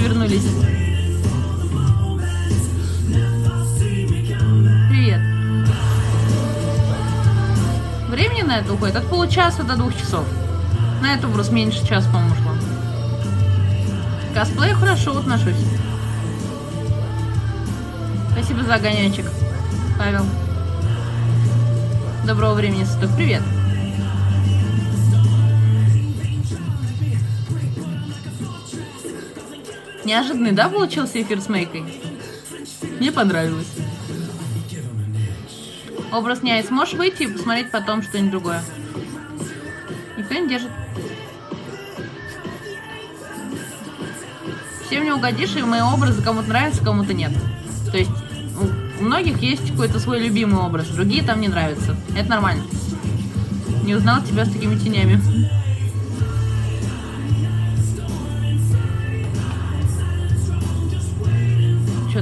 вернулись. Привет. Времени на это уходит от получаса до двух часов. На это просто меньше часа, по-моему, ушло. К Косплею хорошо отношусь. Спасибо за огонечек, Павел. Доброго времени суток. Привет. Неожиданный, да, получился эфир с Мейкой? Мне понравилось. Образ не сможешь выйти и посмотреть потом что-нибудь другое? Никто не держит. Всем не угодишь, и мои образы кому-то нравятся, кому-то нет. То есть у многих есть какой-то свой любимый образ, другие там не нравятся. Это нормально. Не узнал тебя с такими тенями.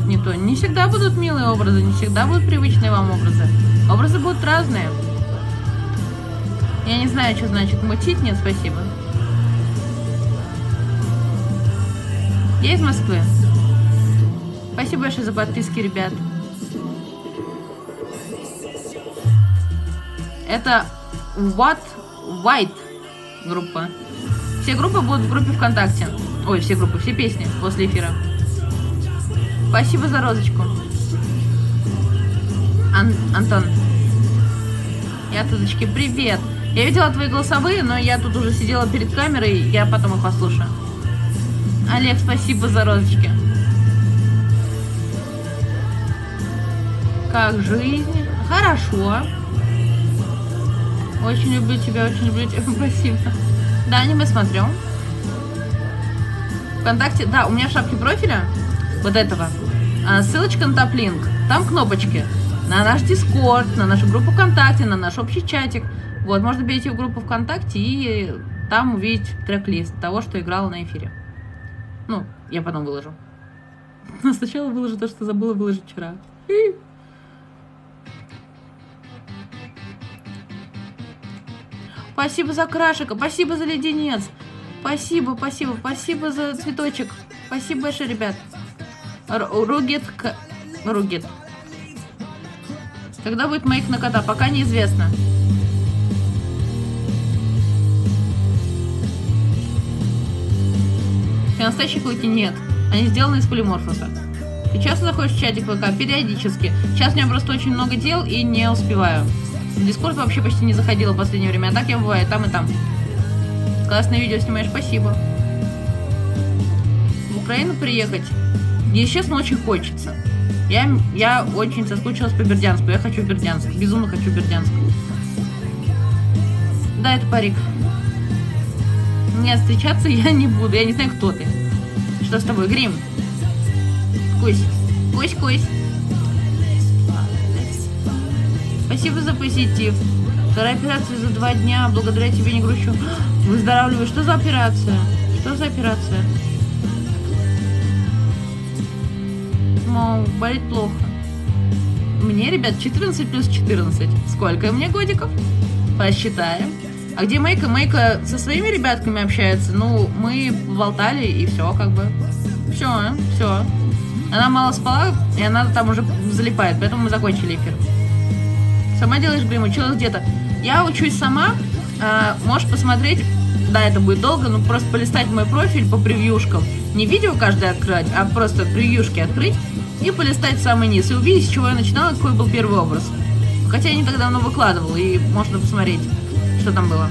Не то. Не всегда будут милые образы, не всегда будут привычные вам образы. Образы будут разные. Я не знаю, что значит мутить. Нет, спасибо. Я из Москвы. Спасибо большое за подписки, ребят. Это What White группа. Все группы будут в группе ВКонтакте. Ой, все группы, все песни после эфира. Спасибо за розочку. Ан Антон. Я туточки, привет. Я видела твои голосовые, но я тут уже сидела перед камерой, я потом их послушаю. Олег, спасибо за розочки. Как жизнь? Хорошо. Очень люблю тебя, очень люблю тебя. Спасибо. Да, аниме смотрю. Вконтакте, да, у меня в шапке профиля вот этого а, ссылочка на топлинк. Там кнопочки на наш Дискорд, на нашу группу ВКонтакте, на наш общий чатик. Вот, можно перейти в группу ВКонтакте и там увидеть трек-лист того, что играла на эфире. Ну, я потом выложу. Но сначала выложу то, что забыла выложить вчера. Спасибо за крашика, спасибо за леденец. Спасибо, спасибо, спасибо за цветочек. Спасибо большое, ребят. Ругет... Ругет. Когда будет мейк на кота, пока неизвестно. И настоящие клыки нет. Они сделаны из полиморфуса. Ты часто заходишь в чатик ВК? Периодически. Сейчас у меня просто очень много дел и не успеваю. В Дискорд вообще почти не заходила в последнее время, а так я бываю там и там. Классное видео снимаешь, спасибо. В Украину приехать? Мне, честно, очень хочется. Я, я очень соскучилась по Бердянску. Я хочу Бердянск. Безумно хочу Бердянск. Да, это парик. Нет, встречаться я не буду. Я не знаю, кто ты. Что с тобой, Грим? Кусь. Кусь, кусь. Спасибо за позитив. Вторая операция за два дня. Благодаря тебе не грущу. Выздоравливаю. Что за операция? Что за операция? Мол, болит плохо. Мне, ребят, 14 плюс 14. Сколько мне годиков? Посчитаем. А где Мейка? Мейка со своими ребятками общается. Ну, мы болтали и все, как бы. Все, все. Она мало спала, и она там уже залипает, поэтому мы закончили эфир. Сама делаешь грим, училась где-то. Я учусь сама. А, можешь посмотреть. Да, это будет долго, но просто полистать мой профиль по превьюшкам. Не видео каждое открыть, а просто превьюшки открыть и полистать самый низ. И увидеть, с чего я начинала, какой был первый образ. Хотя я не так давно выкладывала, и можно посмотреть, что там было.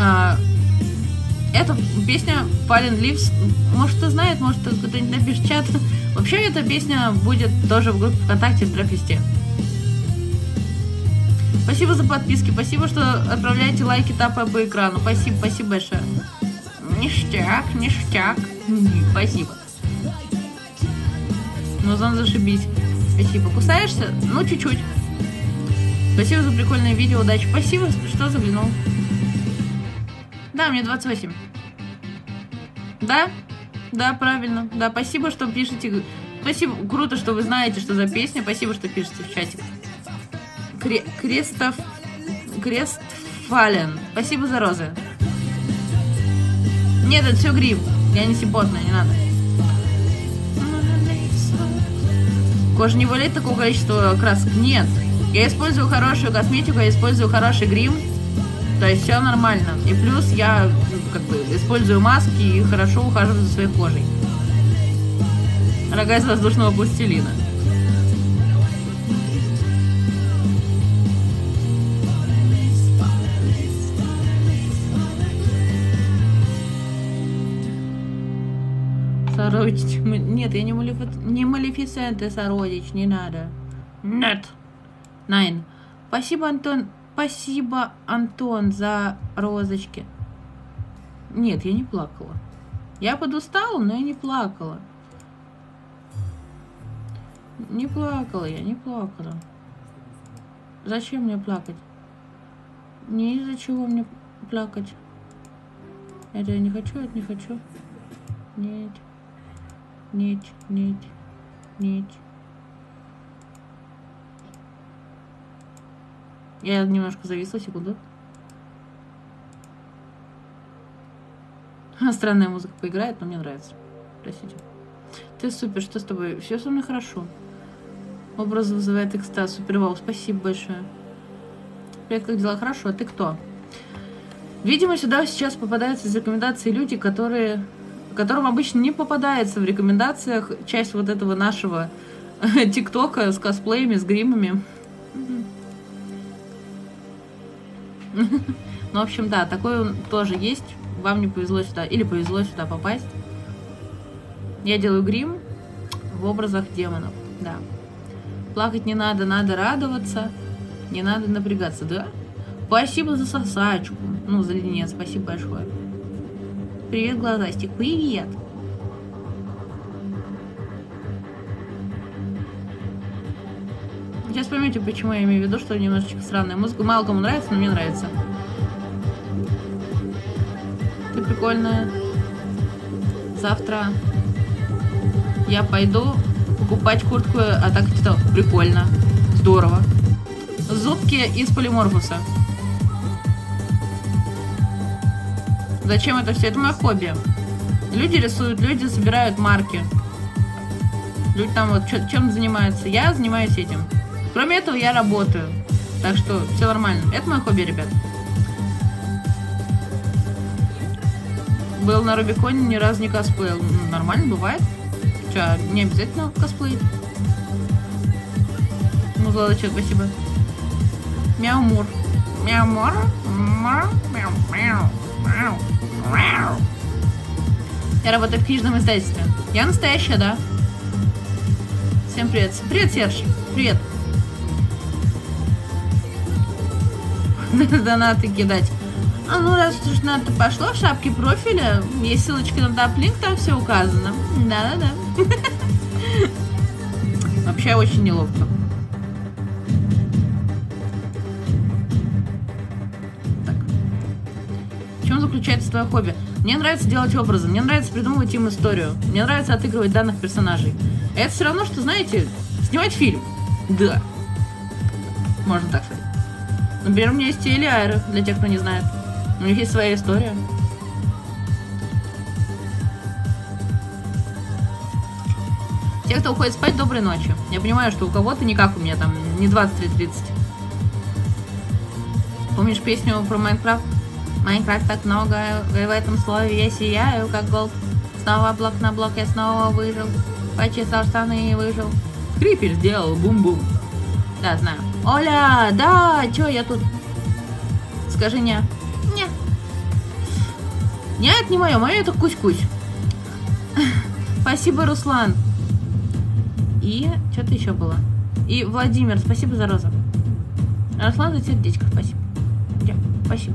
А, эта песня Fallen Leaves, может кто знает, может кто-нибудь напишет чат. Вообще эта песня будет тоже в группе ВКонтакте в трек-листе. Спасибо за подписки, спасибо, что отправляете лайки, тапая по экрану. Спасибо, спасибо большое. Ништяк, ништяк. Спасибо. Ну, зон зашибись. Спасибо. Кусаешься? Ну, чуть-чуть. Спасибо за прикольное видео, удачи. Спасибо, что заглянул. Да, мне 28. Да? Да, правильно. Да, спасибо, что пишете. Спасибо, круто, что вы знаете, что за песня. Спасибо, что пишете в чатик. Кре Крестов... Крестфален. Спасибо за розы. Нет, это все гриб. Я не симпотная, не надо. Кожа не болеет такого количества красок? Нет. Я использую хорошую косметику, я использую хороший грим. То есть все нормально. И плюс я ну, как бы использую маски и хорошо ухаживаю за своей кожей. Рога из воздушного пластилина. Сородич. Нет, я не, малефи... не малефисенты, сородич, не надо. Нет. Найн. Спасибо, Антон. Спасибо, Антон, за розочки. Нет, я не плакала. Я подустала, но я не плакала. Не плакала я, не плакала. Зачем мне плакать? Не из-за чего мне плакать. Это я не хочу, это не хочу. Нет. Нет, нет, нет. Я немножко зависла, секунду. Странная музыка поиграет, но мне нравится. Простите. Ты супер, что с тобой? Все со мной хорошо. Образ вызывает экстаз. Супер, вау, спасибо большое. Привет, как дела? Хорошо, а ты кто? Видимо, сюда сейчас попадаются из рекомендаций люди, которые которым обычно не попадается в рекомендациях часть вот этого нашего тиктока с косплеями, с гримами. Ну, в общем, да, такое тоже есть. Вам не повезло сюда, или повезло сюда попасть. Я делаю грим в образах демонов, да. Плакать не надо, надо радоваться, не надо напрягаться, да? Спасибо за сосачку, ну, за леденец, спасибо большое. Привет, глазастик. Привет. Сейчас поймете, почему я имею в виду, что немножечко странная музыка. Мало кому нравится, но мне нравится. Ты прикольная. Завтра я пойду покупать куртку, а так что прикольно. Здорово. Зубки из полиморфуса. Зачем это все? Это мое хобби. Люди рисуют, люди собирают марки. Люди там вот чем занимаются. Я занимаюсь этим. Кроме этого, я работаю. Так что все нормально. Это мое хобби, ребят. Был на Рубиконе, ни разу не косплеил. Нормально, бывает. Че, не обязательно косплей. Ну, золотчик, спасибо. Мяу-мур. Мяу-мур. Мяу-мяу. Я работаю в книжном издательстве. Я настоящая, да. Всем привет. Привет, Серж. Привет. Донаты кидать. А ну, раз уж на это пошло, в шапке профиля есть ссылочка на таплинк, там все указано. Да-да-да. Вообще очень неловко. Заключается твое хобби? Мне нравится делать образы, мне нравится придумывать им историю, мне нравится отыгрывать данных персонажей. Это все равно, что, знаете, снимать фильм. Да. Можно так сказать. Например, у меня есть Теле Айра, для тех, кто не знает. У них есть своя история. Те, кто уходит спать, доброй ночи. Я понимаю, что у кого-то не как у меня, там, не 23.30. Помнишь песню про Майнкрафт? Майнкрафт так много, и в этом слове я сияю, как голд. Снова блок на блок, я снова выжил. Почесал штаны и выжил. Крипер сделал бум-бум. Да, знаю. Оля, да, чё я тут? Скажи не. Не. Не, это не мое, мое это кусь-кусь. Спасибо, Руслан. И что-то еще было. И Владимир, спасибо за розу. Руслан за сердечко, спасибо. Спасибо.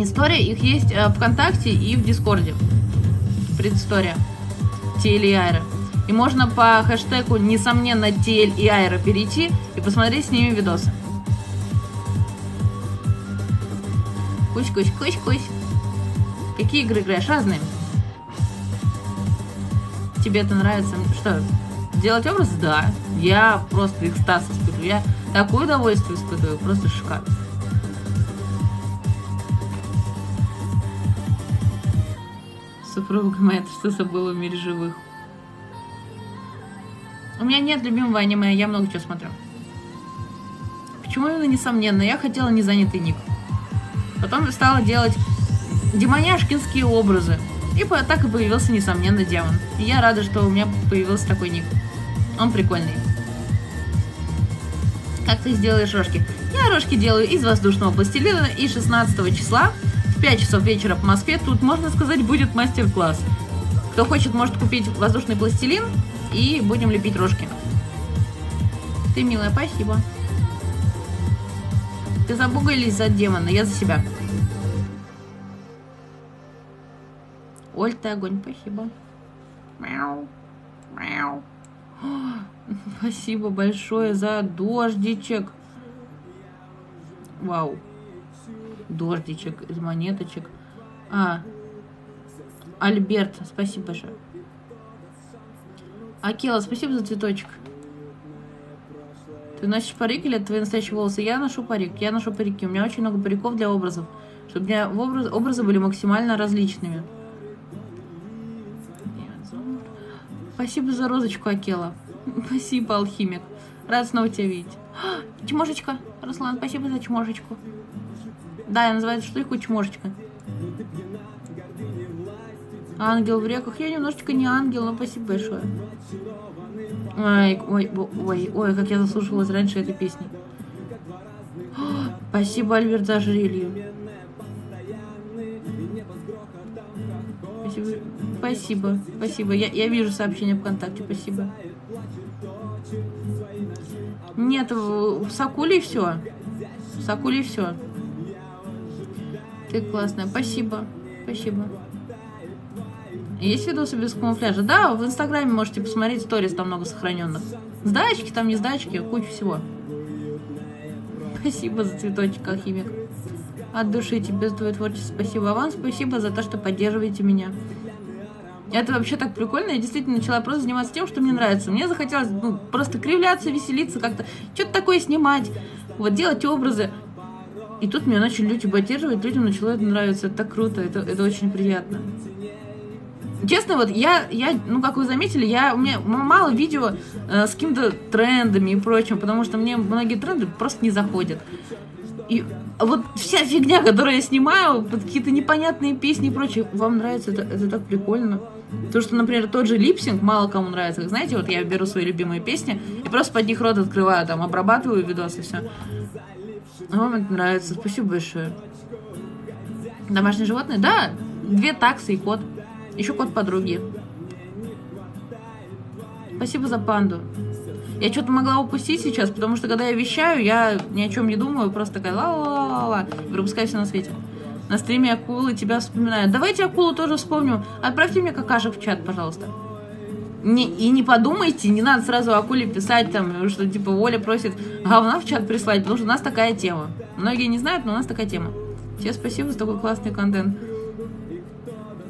История их есть э, ВКонтакте и в Дискорде. Предыстория. Тель и Айра. И можно по хэштегу, несомненно, Тель и Айра перейти и посмотреть с ними видосы. Кусь-кусь, кусь-кусь. Какие игры играешь? Разные. тебе это нравится. Что, делать образ? Да. Я просто экстаз испытываю. Я такое удовольствие испытываю. Просто шикарно. Моя, ты что забыла в мире живых? У меня нет любимого аниме, я много чего смотрю. Почему именно несомненно? Я хотела незанятый ник. Потом стала делать демоняшкинские образы. И так и появился, несомненно, демон. И я рада, что у меня появился такой ник. Он прикольный. Как ты сделаешь рожки? Я рожки делаю из воздушного пластилина и 16 числа в 5 часов вечера по Москве тут, можно сказать, будет мастер-класс. Кто хочет, может купить воздушный пластилин и будем лепить рожки. Ты, милая, спасибо. Ты забугались за демона, я за себя. Оль, ты огонь, спасибо. Мяу. Мяу. Спасибо большое за дождичек. Вау. Дождичек из монеточек. А. Альберт, спасибо большое. Акела, спасибо за цветочек. Ты носишь парик или это твои настоящие волосы? Я ношу парик, я ношу парики. У меня очень много париков для образов, чтобы у меня образ, образы были максимально различными. Спасибо за розочку, Акела. Спасибо, алхимик. Рад снова тебя видеть. чмошечка. Руслан, спасибо за чмошечку. Да, я называю эту штуку чмошечка. Ангел в реках. Я немножечко не ангел, но спасибо большое. Ой, ой, ой, ой, как я заслушалась раньше этой песни. Спасибо, Альберт, за ожерелье. Спасибо. Спасибо, спасибо. Я, я вижу сообщение ВКонтакте, спасибо. Нет, в Сакуле все. В Сакуле все. Ты классная. Спасибо. Спасибо. Есть видосы без камуфляжа? Да, в Инстаграме можете посмотреть сторис, там много сохраненных. Сдачки, там не сдачки, куча всего. Спасибо за цветочек, алхимик. От души тебе за твое творчество спасибо. А вам спасибо за то, что поддерживаете меня. Это вообще так прикольно. Я действительно начала просто заниматься тем, что мне нравится. Мне захотелось ну, просто кривляться, веселиться, как-то что-то такое снимать, вот делать образы. И тут меня начали люди поддерживать, людям начало это нравиться. Это так круто, это, это очень приятно. Честно, вот я, я, ну, как вы заметили, я, у меня мало видео э, с какими-то трендами и прочим, потому что мне многие тренды просто не заходят. И вот вся фигня, которую я снимаю, какие-то непонятные песни и прочее, вам нравится, это, это так прикольно. То, что, например, тот же липсинг мало кому нравится. Знаете, вот я беру свои любимые песни и просто под них рот открываю, там, обрабатываю видосы, все. Вам это нравится. Спасибо большое. Домашние животные? Да, две таксы и кот. Еще кот подруги. Спасибо за панду. Я что-то могла упустить сейчас, потому что когда я вещаю, я ни о чем не думаю, просто такая ла-ла-ла-ла, пропускаю все на свете на стриме акулы тебя вспоминают. Давайте акулу тоже вспомним. Отправьте мне какашек в чат, пожалуйста. Не, и не подумайте, не надо сразу акуле писать там, что типа Оля просит говна в чат прислать, потому что у нас такая тема. Многие не знают, но у нас такая тема. Тебе спасибо за такой классный контент.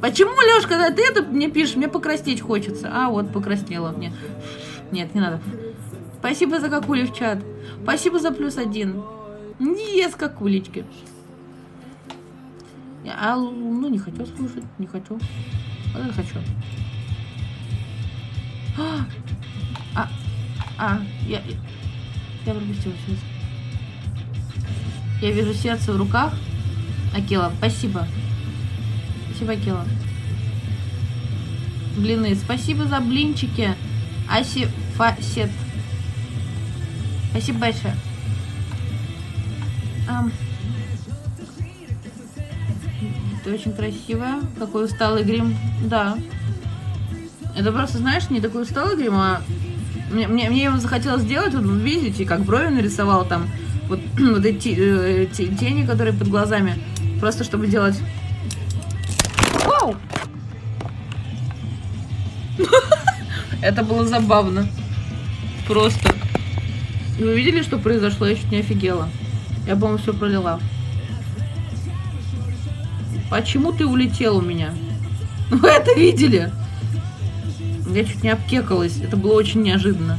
Почему, Леш, когда ты это мне пишешь, мне покраснеть хочется? А, вот, покраснела мне. Нет, не надо. Спасибо за какули в чат. Спасибо за плюс один. Нет, какулечки. А ну не хочу слушать, не хочу. А хочу. А, а, я, я пропустила сейчас. Я вижу сердце в руках. Акела, спасибо. Спасибо, Акела. Блины, спасибо за блинчики. Аси Фасет. Спасибо большое. Um, ты очень красивая. Какой усталый грим. Да. Это просто, знаешь, не такой усталый грим, а мне, мне, мне его захотелось сделать, вот видите, как брови нарисовал там, вот, вот эти э, тени, которые под глазами, просто чтобы делать... Вау! Это было забавно. Просто. Вы видели, что произошло? Я чуть не офигела. Я, по-моему, все пролила. Почему ты улетел у меня? Вы это видели? Я чуть не обкекалась. Это было очень неожиданно.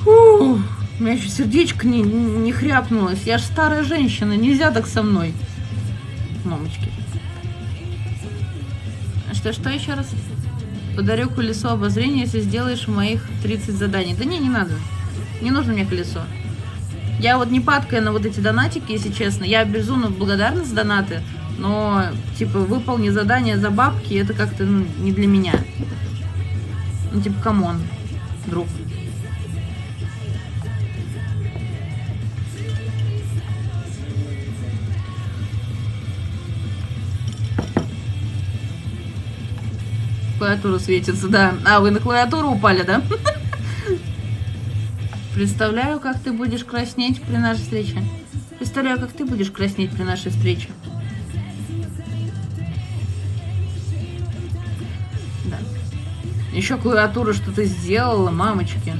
Фух, у меня еще сердечко не, не хряпнулось. Я же старая женщина, нельзя так со мной. Мамочки. Что, что еще раз? Подарю колесо обозрения, если сделаешь моих 30 заданий. Да не, не надо. Не нужно мне колесо. Я вот не падкая на вот эти донатики, если честно. Я безумно благодарна за донаты, но, типа, выполни задание за бабки, это как-то ну, не для меня. Ну, типа, come on, друг. Клавиатура светится, да. А, вы на клавиатуру упали, да? Представляю, как ты будешь краснеть при нашей встрече. Представляю, как ты будешь краснеть при нашей встрече. Еще клавиатура что-то сделала, мамочки.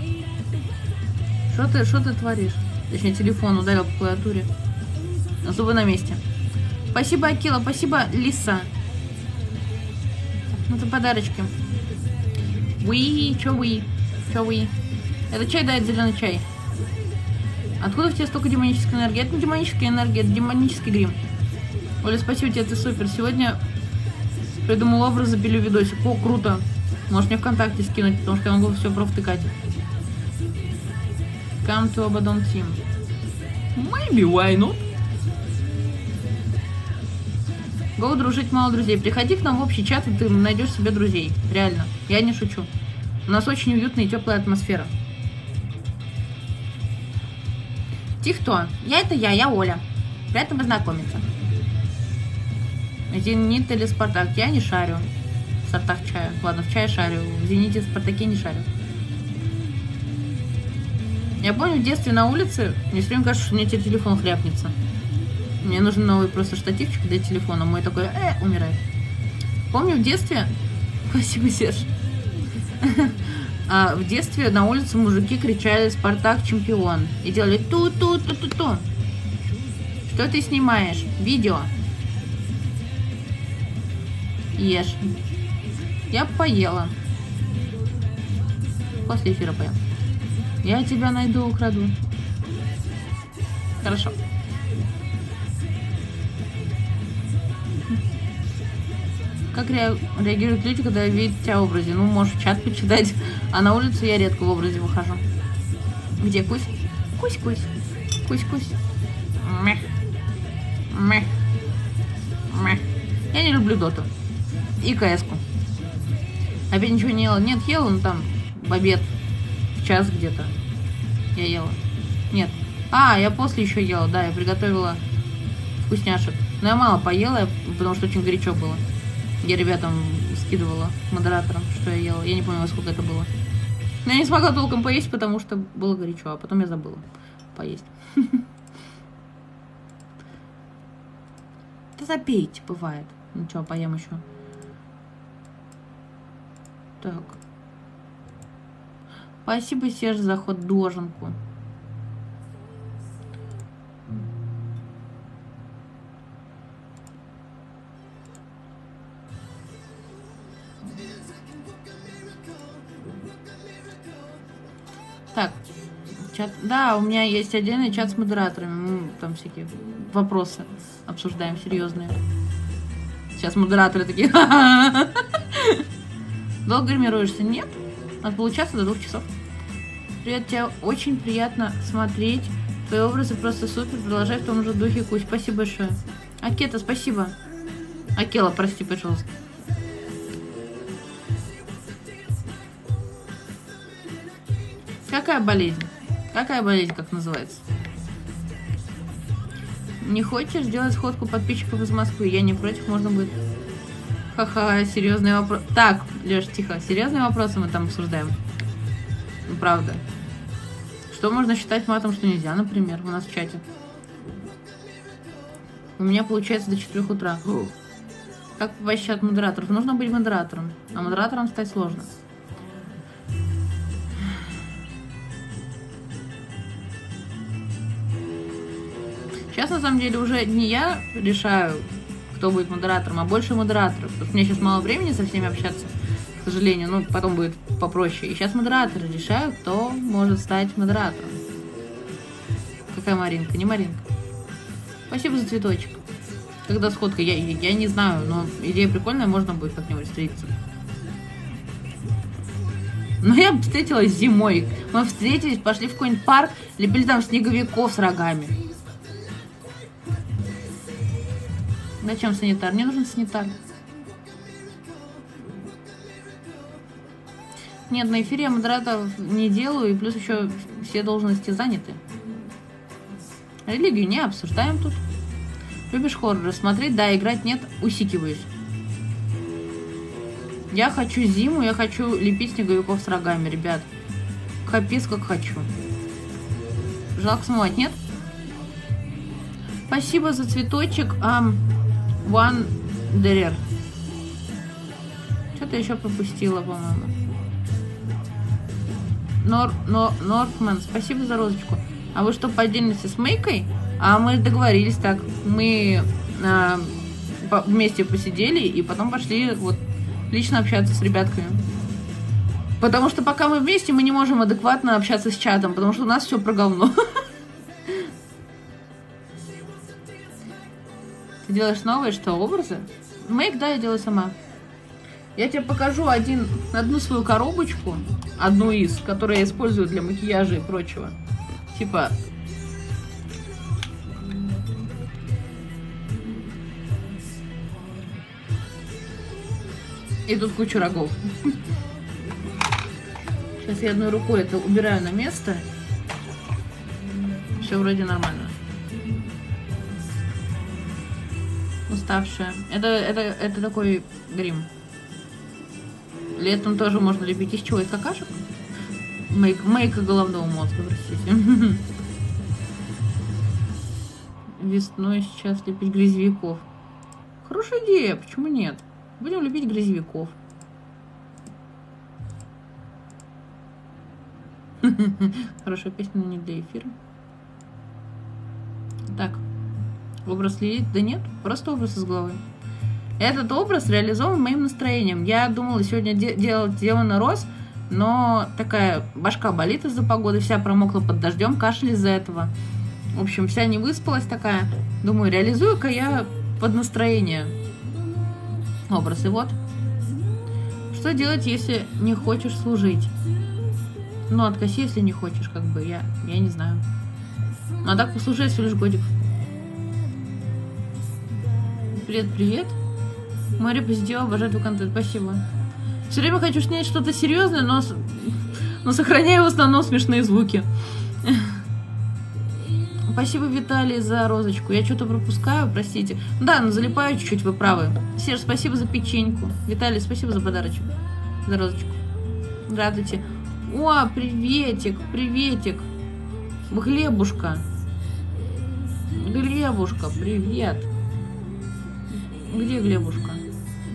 Что ты, что ты творишь? Точнее, телефон ударил по клавиатуре. Зубы на месте. Спасибо, Акила, спасибо, Лиса. Это подарочки. Уи, чё уи? Чё уи? Это чай дает зеленый чай. Откуда в тебе столько демонической энергии? Это не демоническая энергия, это демонический грим. Оля, спасибо тебе, ты супер. Сегодня придумал образ, запилю видосик. О, круто. Можешь мне ВКонтакте скинуть, потому что я могу все провтыкать. Come to Abaddon Team. Maybe, why not? Go дружить мало друзей. Приходи к нам в общий чат, и ты найдешь себе друзей. Реально. Я не шучу. У нас очень уютная и теплая атмосфера. Ты кто? Я это я, я Оля. Приятно познакомиться. Зенит или Спартак? Я не шарю. В сортах чая. Ладно, в чае шарю. В Зените и Спартаке не шарю. Я помню, в детстве на улице мне все время кажется, что у меня телефон хряпнется. Мне нужен новый просто штативчик для телефона. Мой такой, э, умирает. Помню в детстве... Спасибо, Серж. А в детстве на улице мужики кричали «Спартак чемпион» и делали ту-ту-ту-ту-ту. Что ты снимаешь? Видео. Ешь. Я поела. После эфира поем. Я тебя найду, украду. Хорошо. Как реагируют люди, когда видят тебя в образе? Ну, можешь чат почитать. А на улицу я редко в образе выхожу. Где Кусь? Кусь-кусь. Кусь-кусь. Мех. Мех. Мех. Я не люблю доту. И кс-ку. Опять ничего не ела. Нет, ела, ну там, в обед. В час где-то. Я ела. Нет. А, я после еще ела, да, я приготовила вкусняшек. Но я мало поела, потому что очень горячо было. Я ребятам скидывала, модераторам, что я ела. Я не помню, сколько это было. Но я не смогла толком поесть, потому что было горячо, а потом я забыла поесть. Да запейте, бывает. Ну что, поем еще. Так. Спасибо, Серж, за ход доженку. Так, чат... Да, у меня есть отдельный чат с модераторами. Мы там всякие вопросы обсуждаем серьезные. Сейчас модераторы такие. Долго гримируешься? Нет. От получаса до двух часов. Привет, тебе очень приятно смотреть. Твои образы просто супер. Продолжай в том же духе, Кусь. Спасибо большое. Акета, спасибо. Акела, прости, пожалуйста. Какая болезнь? Какая болезнь, как называется? Не хочешь сделать сходку подписчиков из Москвы? Я не против, можно будет. Ха-ха, серьезный вопрос. Так, Леш, тихо. Серьезные вопросы мы там обсуждаем. Ну, правда. Что можно считать матом, что нельзя, например, у нас в чате? У меня получается до 4 утра. Как вообще от модераторов? Нужно быть модератором. А модератором стать сложно. Сейчас, на самом деле, уже не я решаю, кто будет модератором, а больше модераторов. Потому что мне сейчас мало времени со всеми общаться, к сожалению. Ну, потом будет попроще. И сейчас модераторы решают, кто может стать модератором. Какая Маринка? Не Маринка. Спасибо за цветочек. Когда сходка? Я, я не знаю, но идея прикольная, можно будет как-нибудь встретиться. Ну, я встретилась зимой. Мы встретились, пошли в какой-нибудь парк, лепили там снеговиков с рогами. Зачем санитар? Мне нужен санитар. Нет, на эфире я модераторов не делаю, и плюс еще все должности заняты. Религию не обсуждаем тут. Любишь хорроры смотреть? Да, играть нет, усикиваюсь. Я хочу зиму, я хочу лепить снеговиков с рогами, ребят. Капец, как хочу. Жалко смывать, нет? Спасибо за цветочек. Um, Wanderer. Что-то еще пропустила, по-моему. Нор, но, Нортман, спасибо за розочку. А вы что, по отдельности с Мейкой? А мы договорились так. Мы э, по, вместе посидели и потом пошли вот лично общаться с ребятками. Потому что пока мы вместе, мы не можем адекватно общаться с чатом, потому что у нас все про говно. Ты делаешь новые что, образы? Мейк, да, я делаю сама. Я тебе покажу один, одну свою коробочку, одну из, которую я использую для макияжа и прочего. Типа... И тут куча рогов. Сейчас я одной рукой это убираю на место. Все вроде нормально. Уставшая. Это, это, это такой грим. Летом тоже можно лепить из чего? Из какашек? Мейк, мейка головного мозга, простите. Весной сейчас лепить грязевиков. Хорошая идея, почему нет? Будем любить грязевиков. Хорошая песня, но не для эфира. Так. Образ Лилит? Да нет, просто образ из головы. Этот образ реализован моим настроением. Я думала сегодня де- делать Демона Рос, но такая башка болит из-за погоды, вся промокла под дождем, кашель из-за этого. В общем, вся не выспалась такая. Думаю, реализую-ка я под настроение образ. И вот, что делать, если не хочешь служить? Ну, откоси, если не хочешь, как бы, я, я не знаю. А так послужить всего лишь годик. Привет, привет. Мария позитива, обожаю твой контент, спасибо. Все время хочу снять что-то серьезное, но, но сохраняю в основном смешные звуки. Спасибо, Виталий, за розочку. Я что-то пропускаю, простите. Да, но залипаю чуть-чуть, вы правы. Серж, спасибо за печеньку. Виталий, спасибо за подарочек. За розочку. Здравствуйте. О, приветик, приветик. Глебушка. Глебушка, привет. Где Глебушка?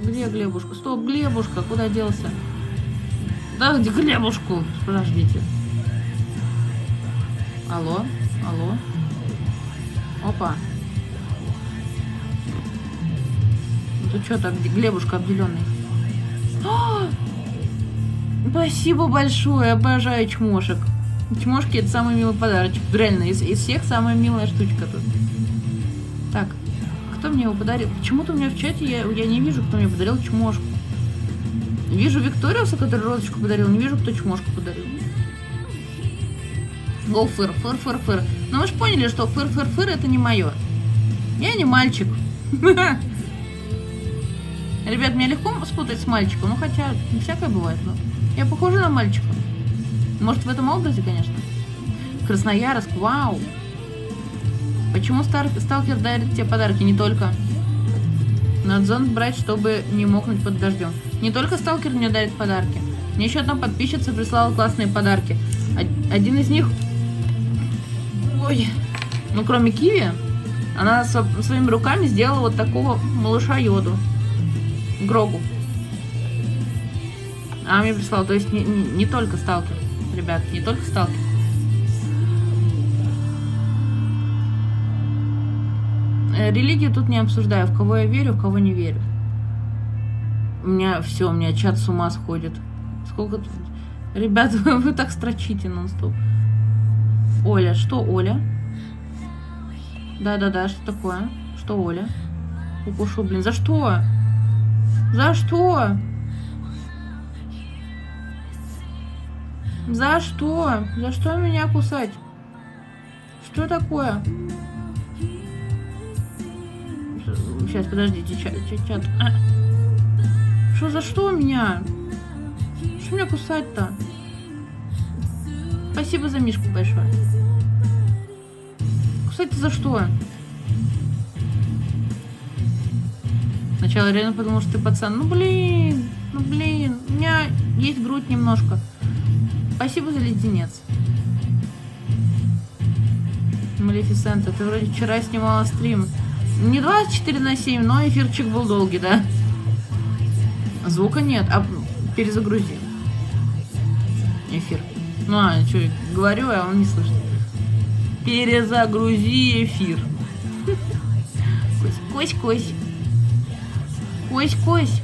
Где Глебушка? Стоп, Глебушка, куда делся? Да, где Глебушку? Подождите. Алло, алло. Опа. Ну ты что так, Глебушка обделенный? О! Спасибо большое, обожаю чмошек. Чмошки это самый милый подарочек. Реально, из, из всех самая милая штучка тут. Кто мне его подарил? Почему-то у меня в чате я, я не вижу, кто мне подарил чмошку. Вижу Викториуса, который розочку подарил, не вижу, кто чмошку подарил. Го фыр, фыр, фыр, фыр. Но вы же поняли, что фыр, фыр, фыр это не мое. Я не мальчик. Ребят, меня легко спутать с мальчиком, ну хотя всякое бывает, но я похожа на мальчика. Может в этом образе, конечно. Красноярск, вау. Почему стар... сталкер дарит тебе подарки? Не только. Надо зонт брать, чтобы не мокнуть под дождем. Не только сталкер мне дарит подарки. Мне еще одна подписчица прислала классные подарки. Один из них... Ой. Ну, кроме киви, она со... своими руками сделала вот такого малыша Йоду. Грогу. А мне прислала, то есть не, не, не только сталкер, ребят, не только сталкер. Религию тут не обсуждаю, в кого я верю, в кого не верю. У меня все, у меня чат с ума сходит. Сколько тут... Ребята, вы так строчите нон-стоп. Оля, что Оля? Да-да-да, что такое? Что Оля? Укушу, блин, за что? За что? За что? За что меня кусать? Что такое? Сейчас, подождите, чат. чат, чат. Что за что меня? Что меня кусать-то? Спасибо за мишку большое. Кусать за что? Сначала реально подумал, что ты пацан. Ну блин, ну блин, у меня есть грудь немножко. Спасибо за леденец. Малефисента, ты вроде вчера снимала стрим. Не 24 на 7, но эфирчик был долгий, да? Звука нет, а перезагрузи. Эфир. Ну, а, что, говорю, а он не слышит. Перезагрузи эфир. Кось-кось. Кось-кось.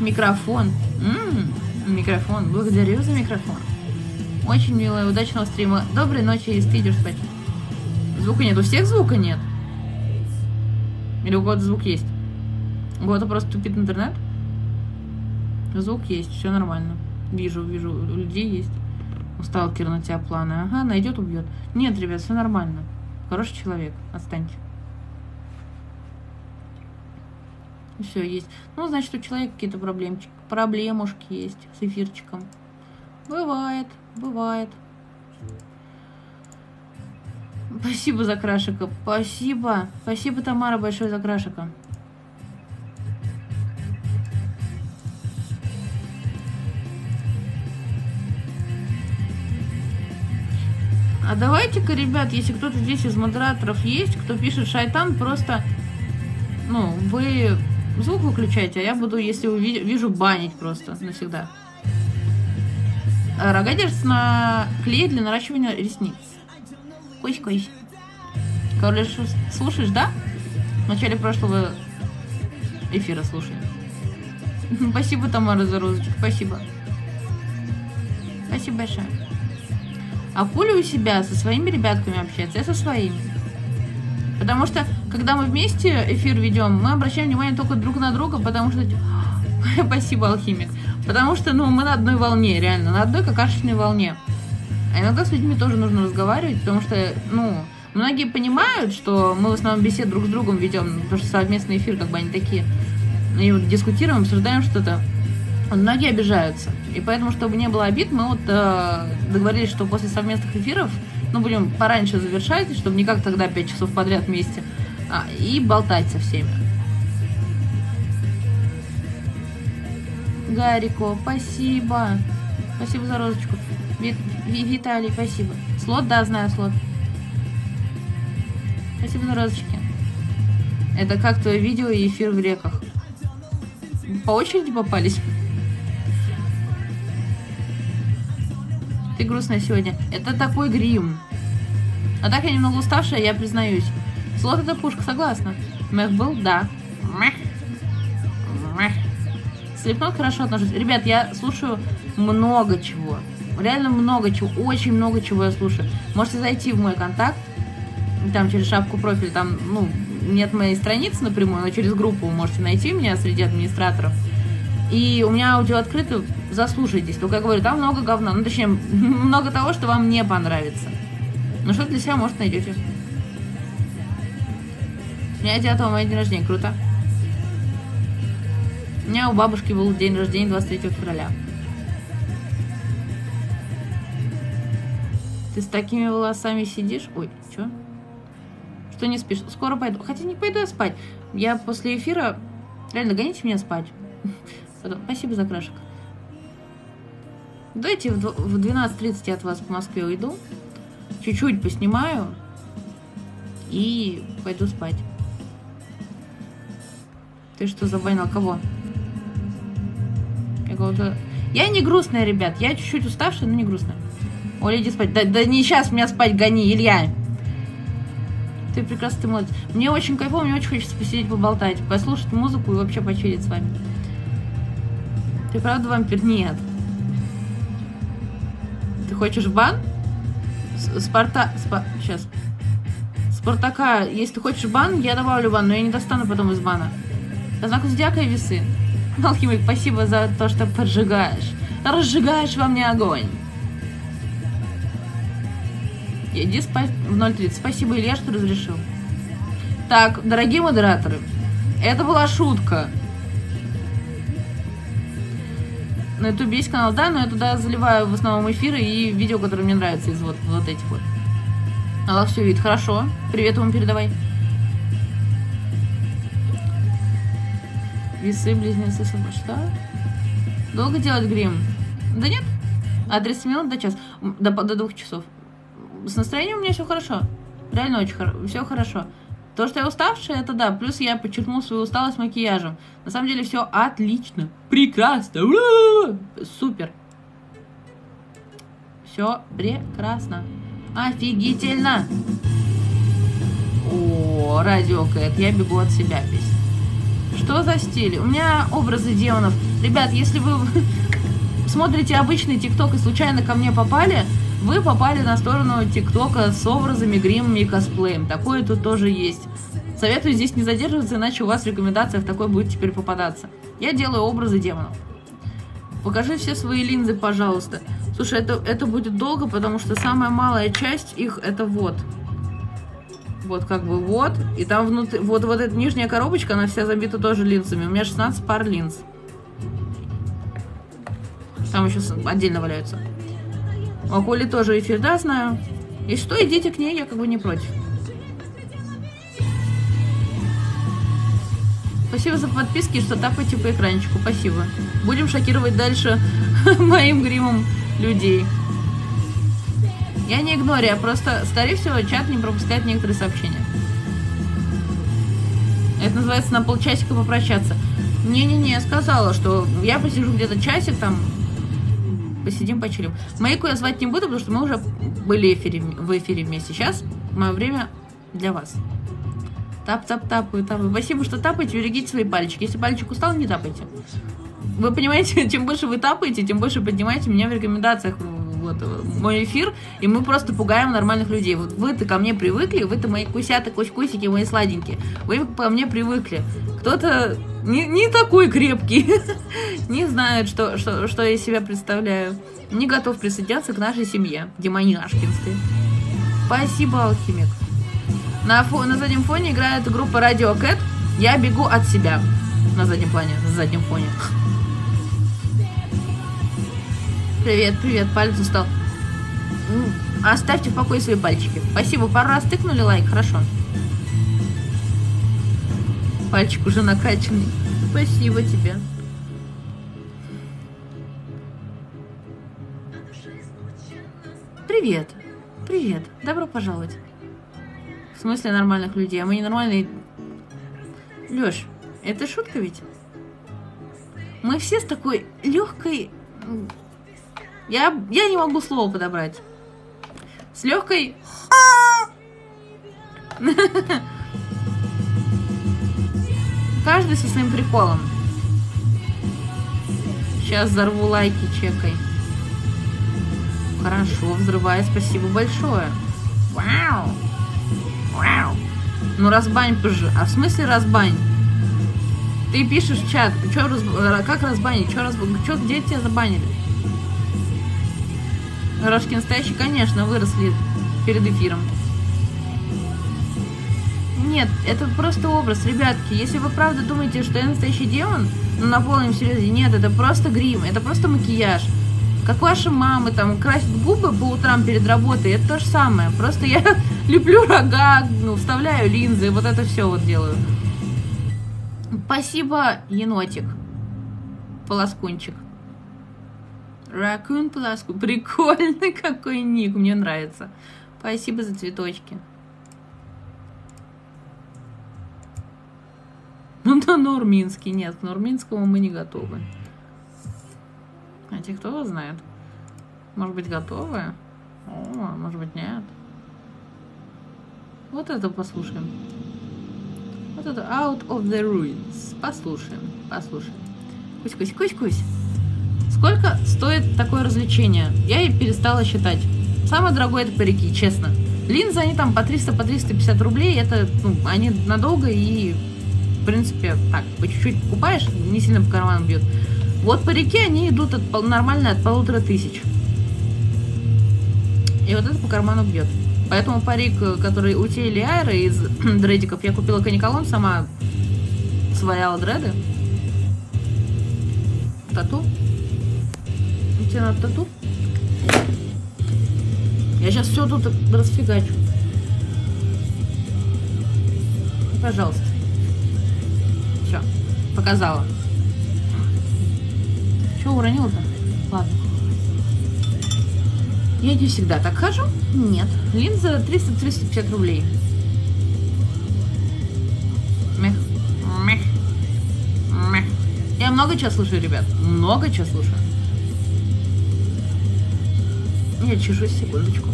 Микрофон. М-м, микрофон. Благодарю за микрофон. Очень милая, удачного стрима. Доброй ночи, если ты идешь спать. Звука нет. У всех звука нет? Или у кого-то звук есть? У кого-то просто тупит интернет? Звук есть, все нормально. Вижу, вижу, у людей есть. У сталкера на тебя планы. Ага, найдет, убьет. Нет, ребят, все нормально. Хороший человек. Отстаньте. Все есть. Ну, значит, у человека какие-то проблемчики. Проблемушки есть с эфирчиком. Бывает, бывает. Спасибо за крашика. Спасибо. Спасибо, Тамара, большое за крашика. А давайте-ка, ребят, если кто-то здесь из модераторов есть, кто пишет шайтан, просто, ну, вы звук выключайте, а я буду, если увижу, банить просто навсегда. Рога держится на клей для наращивания ресниц. Кусь-кусь. Король, слушаешь, да? В начале прошлого эфира слушай. Спасибо, Тамара, за розочку. Спасибо. Спасибо большое. А Пуля у себя со своими ребятками общается, я со своими. Потому что, когда мы вместе эфир ведем, мы обращаем внимание только друг на друга, потому что... Спасибо, алхимик. Потому что, ну, мы на одной волне, реально, на одной какашечной волне. А иногда с людьми тоже нужно разговаривать, потому что, ну, многие понимают, что мы в основном бесед друг с другом ведем, потому что совместный эфир, как бы они такие. И вот дискутируем, обсуждаем что-то. Многие обижаются. И поэтому, чтобы не было обид, мы вот э, договорились, что после совместных эфиров, ну, будем пораньше завершать, чтобы не как тогда 5 часов подряд вместе, а, и болтать со всеми. Гарико, спасибо. Спасибо за розочку. Вит, Виталий, спасибо. Слот, да, знаю слот. Спасибо за розочки. Это как твое видео и эфир в реках. По очереди попались? Ты грустная сегодня. Это такой грим. А так я немного уставшая, я признаюсь. Слот это пушка, согласна. Мэх был? Да. Мэх. Мэх. Слепнот хорошо отношусь. Ребят, я слушаю много чего реально много чего, очень много чего я слушаю. Можете зайти в мой контакт, там через шапку профиля, там, ну, нет моей страницы напрямую, но через группу вы можете найти меня среди администраторов. И у меня аудио открыто, заслушайтесь. Только я говорю, там много говна. Ну, точнее, много того, что вам не понравится. Но что для себя, может, найдете. У меня 9 мая день рождения, круто. У меня у бабушки был день рождения 23 февраля. Ты с такими волосами сидишь? Ой, что? Что не спишь? Скоро пойду. Хотя не пойду я спать. Я после эфира... Реально, гоните меня спать. Спасибо за крашек. Давайте в 12.30 я от вас по Москве уйду. Чуть-чуть поснимаю. И пойду спать. Ты что забанил? Кого? Какого-то... Я не грустная, ребят. Я чуть-чуть уставшая, но не грустная. Оля, иди спать. Да, да не сейчас меня спать гони, Илья. Ты прекрасно, ты молодец. Мне очень кайфово, мне очень хочется посидеть, поболтать, послушать музыку и вообще почилить с вами. Ты правда вампир? Нет. Ты хочешь бан? Спарта... Спа... Сейчас. Спартака, если ты хочешь бан, я добавлю бан, но я не достану потом из бана. По знаку зодиака и весы. Алхимик, спасибо за то, что поджигаешь. Разжигаешь во мне огонь. Иди спать в 0.30. Спасибо, Илья, что разрешил. Так, дорогие модераторы, это была шутка. На ютубе есть канал, да, но я туда заливаю в основном эфиры и видео, которые мне нравятся из вот, вот этих вот. Аллах все видит. Хорошо. Привет ему передавай. Весы, близнецы, собой. Что? Долго делать грим? Да нет. От 30 минут до час. До, до двух часов. С настроением у меня все хорошо. Реально очень хорошо. Все хорошо. То, что я уставшая, это да. Плюс я подчеркнул свою усталость макияжем. На самом деле все отлично. Прекрасно. Супер. Все прекрасно. Офигительно. О, радио Кэт, я бегу от себя песня. Что за стиль? У меня образы демонов. Ребят, если вы смотрите обычный ТикТок и случайно ко мне попали, вы попали на сторону ТикТока с образами, гримами и косплеем. Такое тут тоже есть. Советую здесь не задерживаться, иначе у вас в рекомендациях такое будет теперь попадаться. Я делаю образы демонов. Покажи все свои линзы, пожалуйста. Слушай, это, это будет долго, потому что самая малая часть их это вот. Вот как бы вот. И там внутри, вот, вот эта нижняя коробочка, она вся забита тоже линзами. У меня 16 пар линз. Там еще отдельно валяются. У Коли тоже эфир, да, знаю. И что, идите к ней, я как бы не против. Спасибо за подписки, что тапаете по экранчику. Спасибо. Будем шокировать дальше моим гримом людей. Я не игнорю, а просто, скорее всего, чат не пропускает некоторые сообщения. Это называется на полчасика попрощаться. Не-не-не, я сказала, что я посижу где-то часик там, посидим, почилим. Майку я звать не буду, потому что мы уже были эфире, в эфире вместе. Сейчас мое время для вас. Тап-тап-тапаю, тапаю. Спасибо, что тапаете, берегите свои пальчики. Если пальчик устал, не тапайте. Вы понимаете, чем больше вы тапаете, тем больше поднимаете меня в рекомендациях вот, мой эфир, и мы просто пугаем нормальных людей. Вот вы-то ко мне привыкли, вы-то мои кусята, кусь-кусики, мои сладенькие. Вы ко мне привыкли. Кто-то не, не такой крепкий, не знает, что, что, что я себя представляю. Не готов присоединяться к нашей семье, демоняшкинской. Спасибо, алхимик. На, фо на заднем фоне играет группа Radio Cat. Я бегу от себя. На заднем плане, на заднем фоне. Привет, привет, палец устал. Оставьте в покое свои пальчики. Спасибо, пару раз тыкнули лайк, хорошо. Пальчик уже накачанный. Спасибо тебе. Привет. Привет. Добро пожаловать. В смысле нормальных людей? А мы не нормальные. Лёш, это шутка ведь? Мы все с такой легкой я, я не могу слово подобрать. С легкой... Каждый со своим приколом. Сейчас взорву лайки, чекай. Хорошо, взрывай, спасибо большое. Вау! Вау! Ну разбань пожи. А в смысле разбань? Ты пишешь в чат, чё раз... как разбанить, чё раз... чё, где тебя забанили? Рожки настоящие, конечно, выросли перед эфиром. Нет, это просто образ, ребятки. Если вы правда думаете, что я настоящий демон, ну на полном серьезе, нет, это просто грим, это просто макияж. Как ваши мамы там красят губы по утрам перед работой, это то же самое. Просто я люблю рога, ну, вставляю линзы, вот это все вот делаю. Спасибо, енотик. Полоскунчик. Raccoon Plasku. Прикольный какой ник, мне нравится. Спасибо за цветочки. Да, Нурминский. Нет, к Нурминскому мы не готовы. Хотя кто его знает? Может быть, готовы? О, может быть, нет. Вот это послушаем. Вот это Out of the Ruins. Послушаем, послушаем. Кусь, кусь, кусь, кусь. Сколько стоит такое развлечение? Я и перестала считать. Самое дорогое это парики, честно. Линзы, они там по 300, по 350 рублей. Это, ну, они надолго и, в принципе, так, по чуть-чуть покупаешь, не сильно по карману бьет. Вот парики, они идут от, нормально от полутора тысяч. И вот это по карману бьет. Поэтому парик, который у Тейли Айры из дредиков, я купила каниколон, сама сваяла дреды. Тату. Тебе надо тату? Я сейчас все тут расфигачу. Пожалуйста. Показала. Что уронил-то? Ладно. Я не всегда так хожу? Нет. Линза 300-350 рублей. Мех. Мех. Мех. Я много чего слушаю, ребят. Много чего слушаю. Я чешусь секундочку.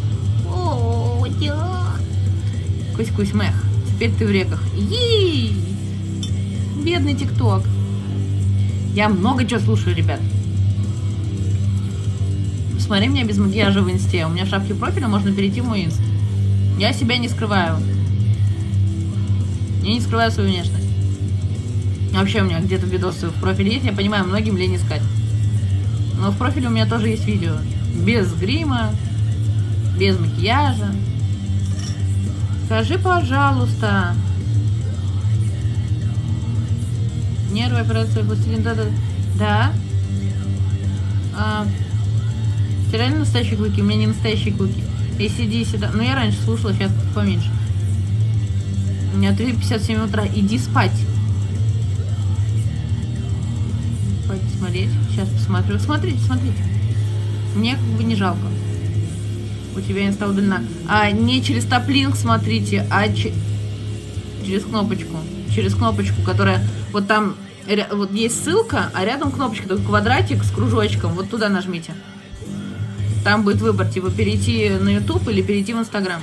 О, да. Кусь-кусь, мех. Теперь ты в реках. Ей! Бедный тикток. Я много чего слушаю, ребят. Смотри меня без макияжа в инсте. У меня в шапке профиля можно перейти в мой инст. Я себя не скрываю. Я не скрываю свою внешность. Вообще у меня где-то видосы в профиле есть. Я понимаю, многим лень искать. Но в профиле у меня тоже есть видео. Без грима, без макияжа. Скажи, пожалуйста. Нервы, операция, властелин, да, да. А, стирали настоящие клыки? У меня не настоящие клыки. ACDC, да. Ну, я раньше слушала, сейчас поменьше. У меня 3.57 утра. Иди спать. Пойди смотреть. Сейчас посмотрю. Смотрите, смотрите. Мне как бы не жалко. У тебя инста удалена. А не через топлинг смотрите, а через кнопочку. Через кнопочку, которая вот там вот есть ссылка, а рядом кнопочка, такой квадратик с кружочком. Вот туда нажмите. Там будет выбор, типа перейти на YouTube или перейти в Instagram.